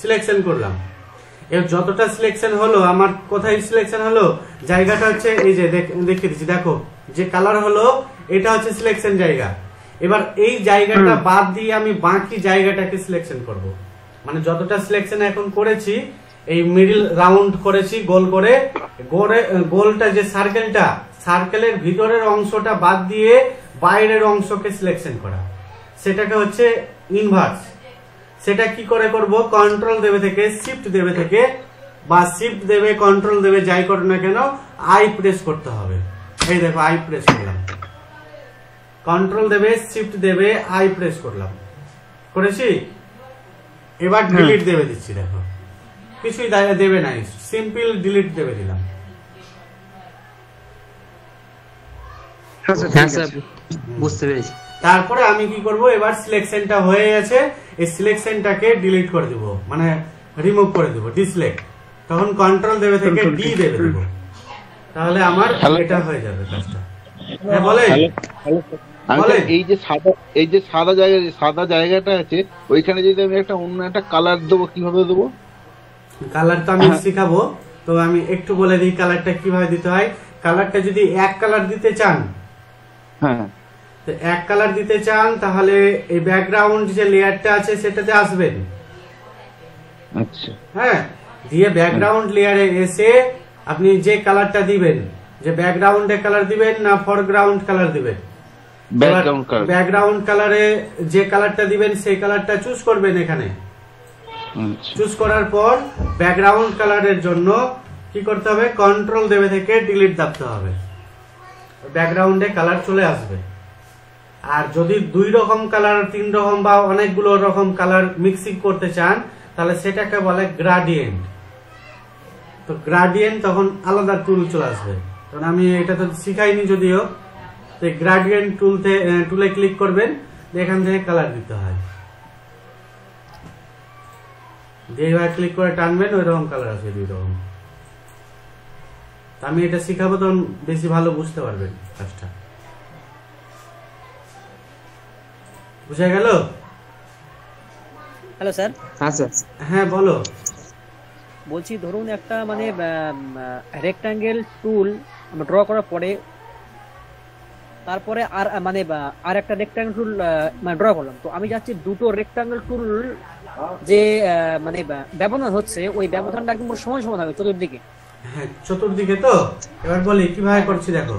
সিলেকশন করলাম। এবার যতটা সিলেকশন হলো আমার কোথায় সিলেকশন হলো জায়গাটা হচ্ছে এই যে দেখ- দিচ্ছি দেখো যে কালার হলো এটা হচ্ছে সিলেকশন জায়গা। এবার এই জায়গাটা বাদ দিয়ে আমি বাকি জায়গাটাকে সিলেকশন করব। মানে যতটা সিলেকশন এখন করেছি এই মিডিল রাউন্ড করেছি গোল করে গোলে গোলটা যে সার্কেলটা সার্কেলের ভিতরের অংশটা বাদ দিয়ে বাইরের অংশকে সিলেকশন করা। সেটাকে হচ্ছে ইনভার্স সেটা কি করে করব? কন্ট্রোল দেবে থেকে শিফট দেবে থেকে বা শিফট দেবে কন্ট্রোল দেবে যাই করো না কেন আই প্রেস করতে হবে। এই দেখো আই প্রেস করলাম। কন্ট্রোল দেবে শিফট দেবে আই প্রেস করলাম। করেছি? এবার ডিলিট দেবে দিচ্ছি দেখো। কিছুই দেবে নাই। সিম্পল ডিলিট দেবে দিলাম। হ্যাঁ স্যার বুঝতে পেরেছি। তারপরে আমি কি করব? এবার সিলেকশনটা হয়ে গেছে। এই সিলেকশনটাকে ডিলিট করে দিব। মানে রিমুভ করে দিব ডিসলেক্ট তখন কন্ট্রোল দেবে থেকে ডি দেবে দেব। তাহলে আমার এটা হয়ে যাবে কাজটা। হ্যাঁ বলে এই যে সাদা এই যে সাদা জায়গা সাদা জায়গাটা আছে ওইখানে যদি আমি একটা অন্য একটা কালার দেবো কীভাবে দেবো? কালার তো আমি শিখাবো। তো আমি একটু বলে দিই কালারটা কীভাবে দিতে হয়। কালারটা যদি এক কালার দিতে চান হ্যাঁ। তো এক কালার দিতে চান তাহলে এই ব্যাকগ্রাউন্ড যে লেয়ারটা আছে সেটাতে আসবেন। আচ্ছা। হ্যাঁ দিয়ে ব্যাকগ্রাউন্ড লেয়ারে এসে আপনি যে কালারটা দিবেন যে ব্যাকগ্রাউন্ডে কালার দিবেন না ফরগ্রাউন্ড কালার দিবেন? ব্যাকগ্রাউন্ড কালার যে কালারটা দিবেন সেই কালারটা চুজ করবেন এখানে। আচ্ছা। চুজ করার পর ব্যাকগ্রাউন্ড কালারের জন্য কি করতে হবে? কন্ট্রোল দেবে থেকে ডিলিট দাবতে হবে। ব্যাকগ্রাউন্ডে কালার চলে আসবে। আর যদি দুই রকম কালার, তিন রকম বা অনেকগুলো রকম কালার মিক্সিং করতে চান, তাহলে সেটাকে বলে গ্রাডিয়েন্ট তো গ্রাডিয়েন্ট তখন আলাদা টুল চলে আসবে। কারণ আমি এটা তো শিখাইনি যদিও। তো গ্রাডিয়েন্ট টুলতে টুলে ক্লিক করবেন, এখান থেকে কালার দিতে হয়। যেভাবে ক্লিক করে টানবেন, ওই রকম কালার আসবে দুই রকম। আমি এটা শিখাবো, তখন বেশি ভালো বুঝতে পারবেন কাজটা। বুঝা গেল? Hello sir. হ্যাঁ স্যার। হ্যাঁ বলো। বলছি ধরুন একটা মানে রেক্টাঙ্গেল টুল আমরা ড্র করার পরে তারপরে আর মানে আর একটা রেক্টাঙ্গেল টুল মানে ড্র করলাম। তো আমি যাচ্ছি দুটো রেক্টাঙ্গেল টুল যে আহ, মানে ব্যবধান হচ্ছে ওই ব্যবধানটা একদম পুরো সমান সমান হবে চতুর্দিকে। হ্যাঁ চতুর্দিকে তো? এবার বলি কীভাবে করছি দেখো।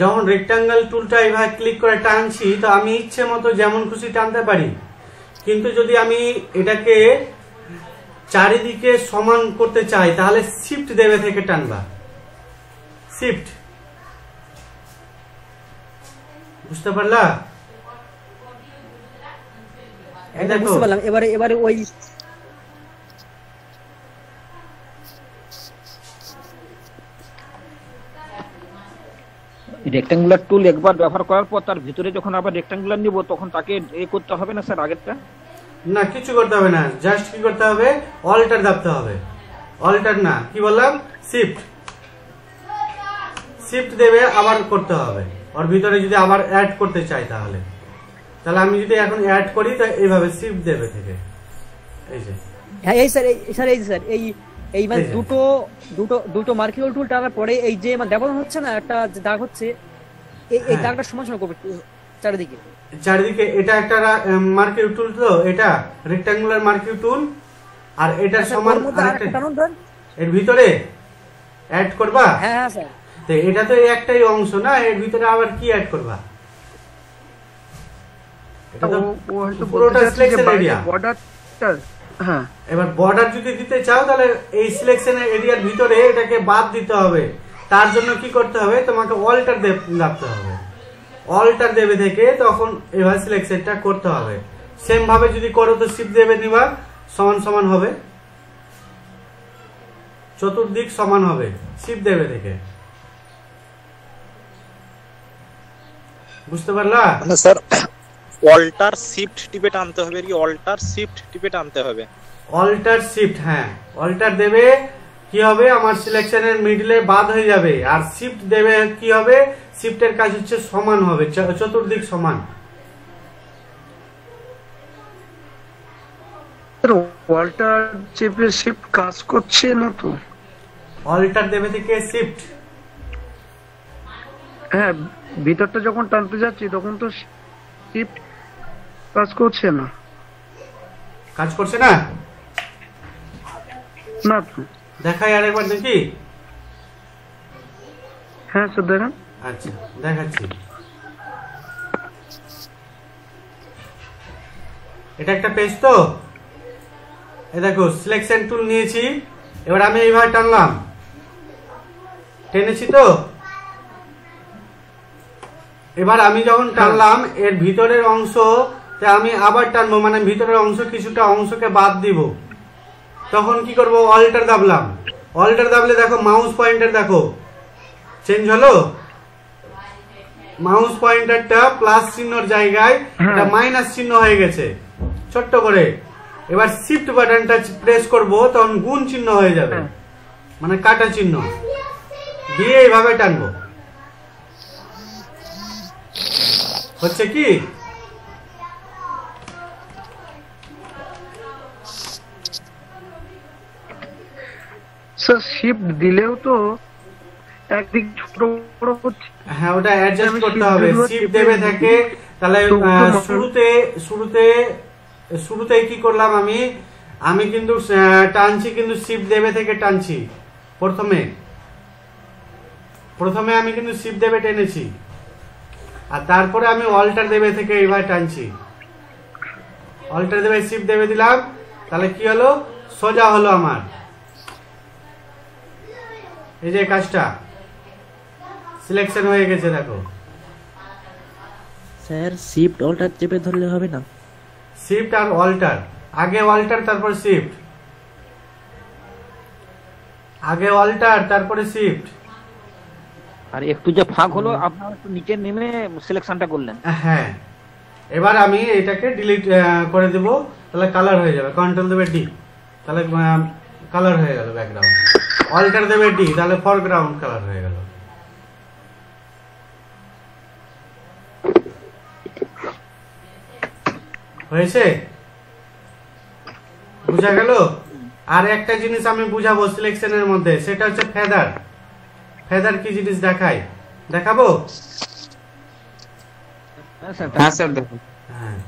যখন রেক্টাঙ্গেল টুলটা এইভাবে ক্লিক করে টানছি, তো আমি ইচ্ছে মতো যেমন খুশি টানতে পারি। কিন্তু যদি আমি এটাকে চারিদিকে সমান করতে চাই, তাহলে শিফট দেবে থেকে টানবা। শিফট বুঝতে পারলা? একদম বুঝতে পারলাম। এবারে এবারে ওই রেক্টাঙ্গুলার টুল একবার ব্যবহার করার পর তার ভিতরে যখন আবার রেক্টাঙ্গুলার নিব তখন তাকে এ করতে হবে না স্যার আগেরটা? না কিছু করতে হবে না। জাস্ট কি করতে হবে? অল্টার দাবতে হবে। অল্টার না কি বললাম? শিফট শিফট দেবে আবার করতে হবে। ওর ভিতরে যদি আবার অ্যাড করতে চাই তাহলে। তাহলে আমি যদি এখন অ্যাড করি তো এইভাবে শিফট দেবে থেকে। এই যে। হ্যাঁ এই স্যার এই স্যার এই স্যার এই এই মানে দুটো দুটো দুটো মার্কিউল টুল টানার পরে এই যে মানে ব্যবধান হচ্ছে না একটা যে দাগ হচ্ছে এই এই হ্যাঁ। দাগটা সমান সমান করবে চারিদিকে। চারিদিকে এটা একটা মার্কিউ টুল তো এটা রেক্টাঙ্গুলার মার্কিউ টুল আর এটা আচ্ছা, সমান। এর ভিতরে অ্যাড করবা? হ্যাঁ হ্যাঁ স্যার। তো এটা তো একটাই অংশ না এর ভিতরে আবার কি অ্যাড করবা? এটা তো পুরোটা বর্ডারটা হ্যাঁ। এবার বর্ডার যদি দিতে চাও তাহলে এই সিলেকশন এরিয়ার ভিতরে এটাকে বাদ দিতে হবে। তার জন্য কি করতে হবে? তোমাকে অল্টার দাবতে হবে। অল্টার দেবে থেকে তখন এবার সিলেকশনটা করতে হবে। সেম ভাবে যদি করো তো শিপ দেবে নিবা সমান সমান হবে। চতুর্দিক সমান হবে শিপ দেবে থেকে বুঝতে পারলা? স্যার। অল্টার শিফট টিপে টানতে হবে কি অল্টার শিফট টিপে টানতে হবে। অল্টার শিফট হ্যাঁ। অল্টার দেবে কি হবে? আমার সিলেকশনের মিডলে বাদ হয়ে যাবে। আর শিফট দেবে কি হবে? শিফটের কাজ হচ্ছে সমান হবে চতুর্দিক সমান। ওয়ালটার চেপে শিফট কাজ করছে না তো? অল্টার দেবে থেকে শিফট হ্যাঁ ভিতরটা যখন টানতে যাচ্ছি তখন তো শিফট কাজ করছে না। কাজ করছে না? না। দেখাই আরেকবার দেখি। হ্যাঁ স্যার দেখেন। আচ্ছা দেখাচ্ছি। এটা একটা পেজ তো? এ দেখো সিলেকশন টুল নিয়েছি। এবার আমি এইভাবে টানলাম। টেনেছি তো? এবার আমি যখন টানলাম এর ভিতরের অংশ তে আমি আবার টানবো মানে ভিতরের অংশ কিছুটা অংশকে বাদ দিব। তখন কি করব? অল্টার দাবলাম। অল্টার দাবলে দেখো মাউস পয়েন্টার দেখো। চেঞ্জ হলো? মাউস পয়েন্টারটা প্লাস চিহ্নর জায়গায় এটা মাইনাস চিহ্ন হয়ে গেছে। ছোট্ট করে। এবার শিফট বাটনটা প্রেস করব তখন গুণ চিহ্ন হয়ে যাবে। মানে কাটা চিহ্ন। দিয়ে এইভাবে টানবো। হচ্ছে কি? স্যার শিফট দিলেও তো একদিক ছোট বড় হচ্ছে। হ্যাঁ ওটা অ্যাডজাস্ট করতে হবে। শিফট দেবে। থাকে। তাহলে শুরুতে শুরুতে শুরুতে কি করলাম আমি? আমি কিন্তু টানছি কিন্তু শিফট দেবে থেকে টানছি। প্রথমে। প্রথমে আমি কিন্তু শিফট দেবে টেনেছি। আর তারপরে আমি অল্টার দেবে থেকে এইভাবে টানছি। অল্টার দেবে শিফট দেবে দিলাম। তাহলে কি হলো? সোজা হলো আমার। এই যে কাজটা সিলেকশন হয়ে গেছে দেখো। স্যার শিফট অল্টার চেপে ধরলে হবে না। শিফট আর অল্টার আগে অল্টার তারপর শিফট আগে অল্টার তারপরে শিফট আর একটু যে ফাঁক হলো আপনারা একটু নিচে নেমে সিলেকশনটা করলেন। হ্যাঁ। এবার আমি এটাকে ডিলিট করে দেব তাহলে কালার হয়ে যাবে। কন্ট্রোল দেবে ডি তাহলে কালার হয়ে গেল ব্যাকগ্রাউন্ড অল্টার দেবে ডি তাহলে ফরগ্রাউন্ড কালার হয়ে গেল। হয়েছে? বুঝা গেল? আর একটা জিনিস আমি বুঝাবো সিলেকশনের মধ্যে সেটা হচ্ছে ফেদার ফেদার কি জিনিস দেখাই দেখাবো? হ্যাঁ দেখুন। হ্যাঁ।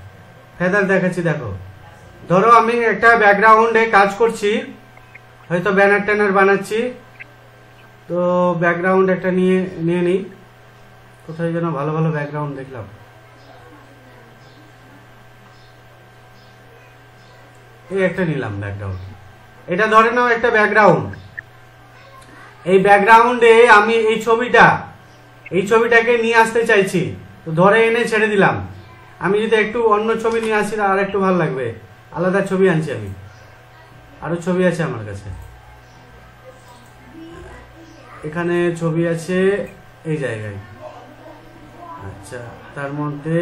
ফেদার দেখাচ্ছি দেখো। ধরো আমি একটা ব্যাকগ্রাউন্ডে কাজ করছি হয়তো ব্যানার ট্যানার বানাচ্ছি। তো ব্যাকগ্রাউন্ড একটা নিয়ে নিয়ে নিই। কোথায় যেন ভালো ভালো ব্যাকগ্রাউন্ড দেখলাম। এই একটা নিলাম ব্যাকগ্রাউন্ড এটা ধরে নাও একটা ব্যাকগ্রাউন্ড এই ব্যাকগ্রাউন্ডে আমি এই ছবিটা, এই ছবিটাকে নিয়ে আসতে চাইছি। তো ধরে এনে ছেড়ে দিলাম। আমি যদি একটু অন্য ছবি নিয়ে আসি আর একটু ভালো লাগবে। আলাদা ছবি আনছি আমি। আরও ছবি আছে আমার কাছে। এখানে ছবি আছে এই জায়গায়। আচ্ছা তার মধ্যে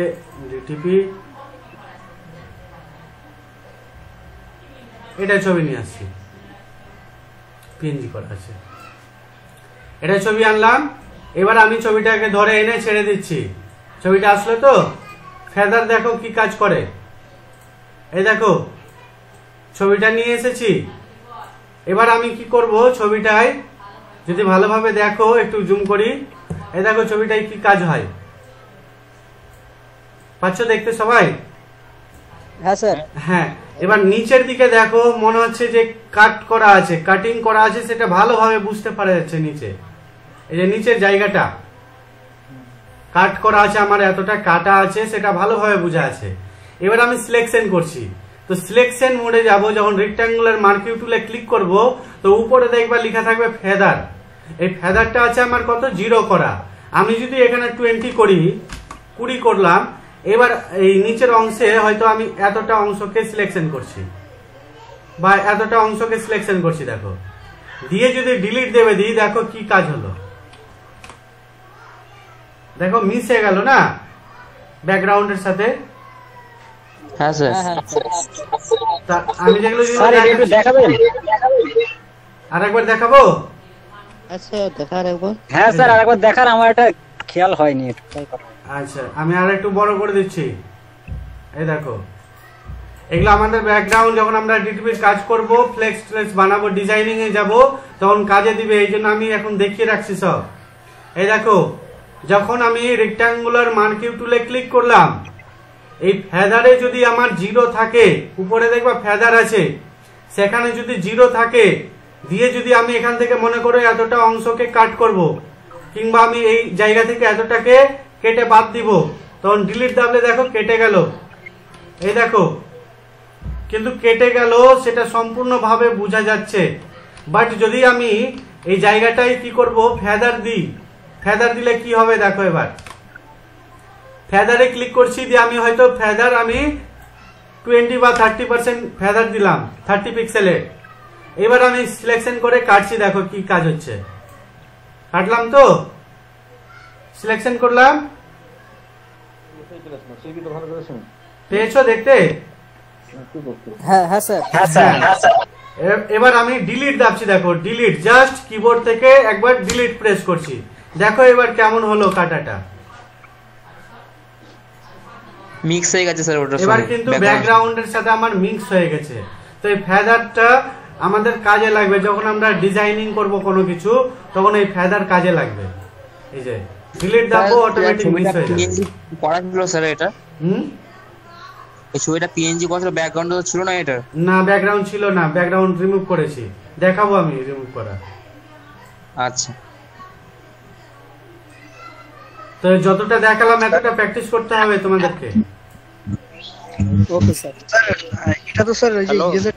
ডিটিপি। এটা ছবি নিয়ে আসছি। পিএনজি করা আছে। এটা ছবি আনলাম। এবার আমি ছবিটাকে ধরে এনে ছেড়ে দিচ্ছি। ছবিটা আসলো তো? ফেদার দেখো কি কাজ করে। এই দেখো ছবিটা নিয়ে এসেছি। এবার আমি কি করব? ছবিটায় যদি ভালোভাবে দেখো একটু জুম করি। এই দেখো ছবিটায় কি কাজ হয়। পাচ্ছ দেখতে সবাই? হ্যাঁ স্যার। হ্যাঁ এবার নিচের দিকে দেখো মনে হচ্ছে যে কাট করা আছে কাটিং করা আছে সেটা ভালোভাবে বুঝতে পারা যাচ্ছে নিচে। এই যে নিচের জায়গাটা। কাট করা আছে আমার এতটা কাটা আছে সেটা ভালোভাবে বোঝা আছে। এবার আমি সিলেকশন করছি। তো সিলেকশন মোডে যাব, যখন রেক্টাঙ্গুলার মার্কিউ টুলে ক্লিক করব, তো উপরে দেখবা লেখা থাকবে ফেদার এই ফেদারটা আছে আমার কত? জিরো করা। আমি যদি এখানে টোয়েন্টি করি, কুড়ি করলাম, এবার এই নিচের অংশে হয়তো আমি এতটা অংশকে সিলেকশন করছি। বা এতটা অংশকে সিলেকশন করছি, দেখো। দিয়ে যদি ডিলিট দেবে দিই দেখো কি কাজ হলো। দেখো মিস হয়ে গেল না? ব্যাকগ্রাউন্ডের সাথে। হ্যাঁ স্যার। আমি যেগুলো স্যার একটু দেখাবেন? আর একবার দেখাবো? আচ্ছা দেখার একবার। হ্যাঁ স্যার আরেকবার দেখার আমার একটা খেয়াল হয়নি। আচ্ছা আমি আর একটু বড় করে দিচ্ছি। এই দেখো। এগুলো আমাদের ব্যাকগ্রাউন্ড যখন আমরা ডিটিপির কাজ করব ফ্লেক্স ফ্লেক্স বানাবো ডিজাইনিং এ যাব তখন কাজে দিবে এই জন্য আমি এখন দেখিয়ে রাখছি সব। এই দেখো যখন আমি রেক্টাঙ্গুলার মার্কিউ টুলে ক্লিক করলাম এই ফেদারে যদি আমার জিরো থাকে, উপরে দেখবা ফেদার আছে, সেখানে যদি জিরো থাকে, দিয়ে যদি আমি এখান থেকে মনে করো এতটা অংশকে কাট করব, কিংবা আমি এই জায়গা থেকে এতটাকে কেটে বাদ দিব, তখন ডিলিট দাবলে দেখো কেটে গেল। এই দেখো, কিন্তু কেটে গেল সেটা সম্পূর্ণভাবে বোঝা যাচ্ছে। বাট যদি আমি এই জায়গাটায় কি করব? ফেদার দিই। ফেদার দিলে কি হবে? দেখো এবার। ফেদারে ক্লিক করছি দিয়ে আমি হয়তো ফেদার আমি টোয়েন্টি বা থার্টি পার্সেন্ট ফেদার দিলাম থার্টি পিক্সেলে এবার আমি সিলেকশন করে কাটছি দেখো কি কাজ হচ্ছে। কাটলাম তো? সিলেকশন করলাম। পেয়েছ দেখতে? হ্যাঁ হ্যাঁ স্যার। এ- এবার আমি ডিলিট দাবছি দেখো ডিলিট জাস্ট কিবোর্ড থেকে একবার ডিলিট প্রেস করছি। দেখো এবার কেমন হলো কাটাটা। মিক্স হয়ে গেছে স্যার ওটা এবার কিন্তু ব্যাকগ্রাউন্ডের সাথে আমার মিক্স হয়ে গেছে। তো এই ফেদারটা আমাদের কাজে লাগবে। যখন আমরা ডিজাইনিং করব কোনো কিছু তখন এই ফেদার কাজে লাগবে। এই যে ডিলিট দাবো অটোমেটিক মিক্স হয়ে যাবে করা ছিল স্যার এটা? হুম? এই ছবিটা পিএনজি করা ছিল ব্যাকগ্রাউন্ড ছিল না এটা না ব্যাকগ্রাউন্ড ছিল না। ব্যাকগ্রাউন্ড রিমুভ করেছি। দেখাবো আমি রিমুভ করা। আচ্ছা। তো যতটা দেখালাম এতটা প্র্যাকটিস করতে হবে তোমাদেরকে। ওকে স্যার এটা তো স্যার ওই যে Hello? user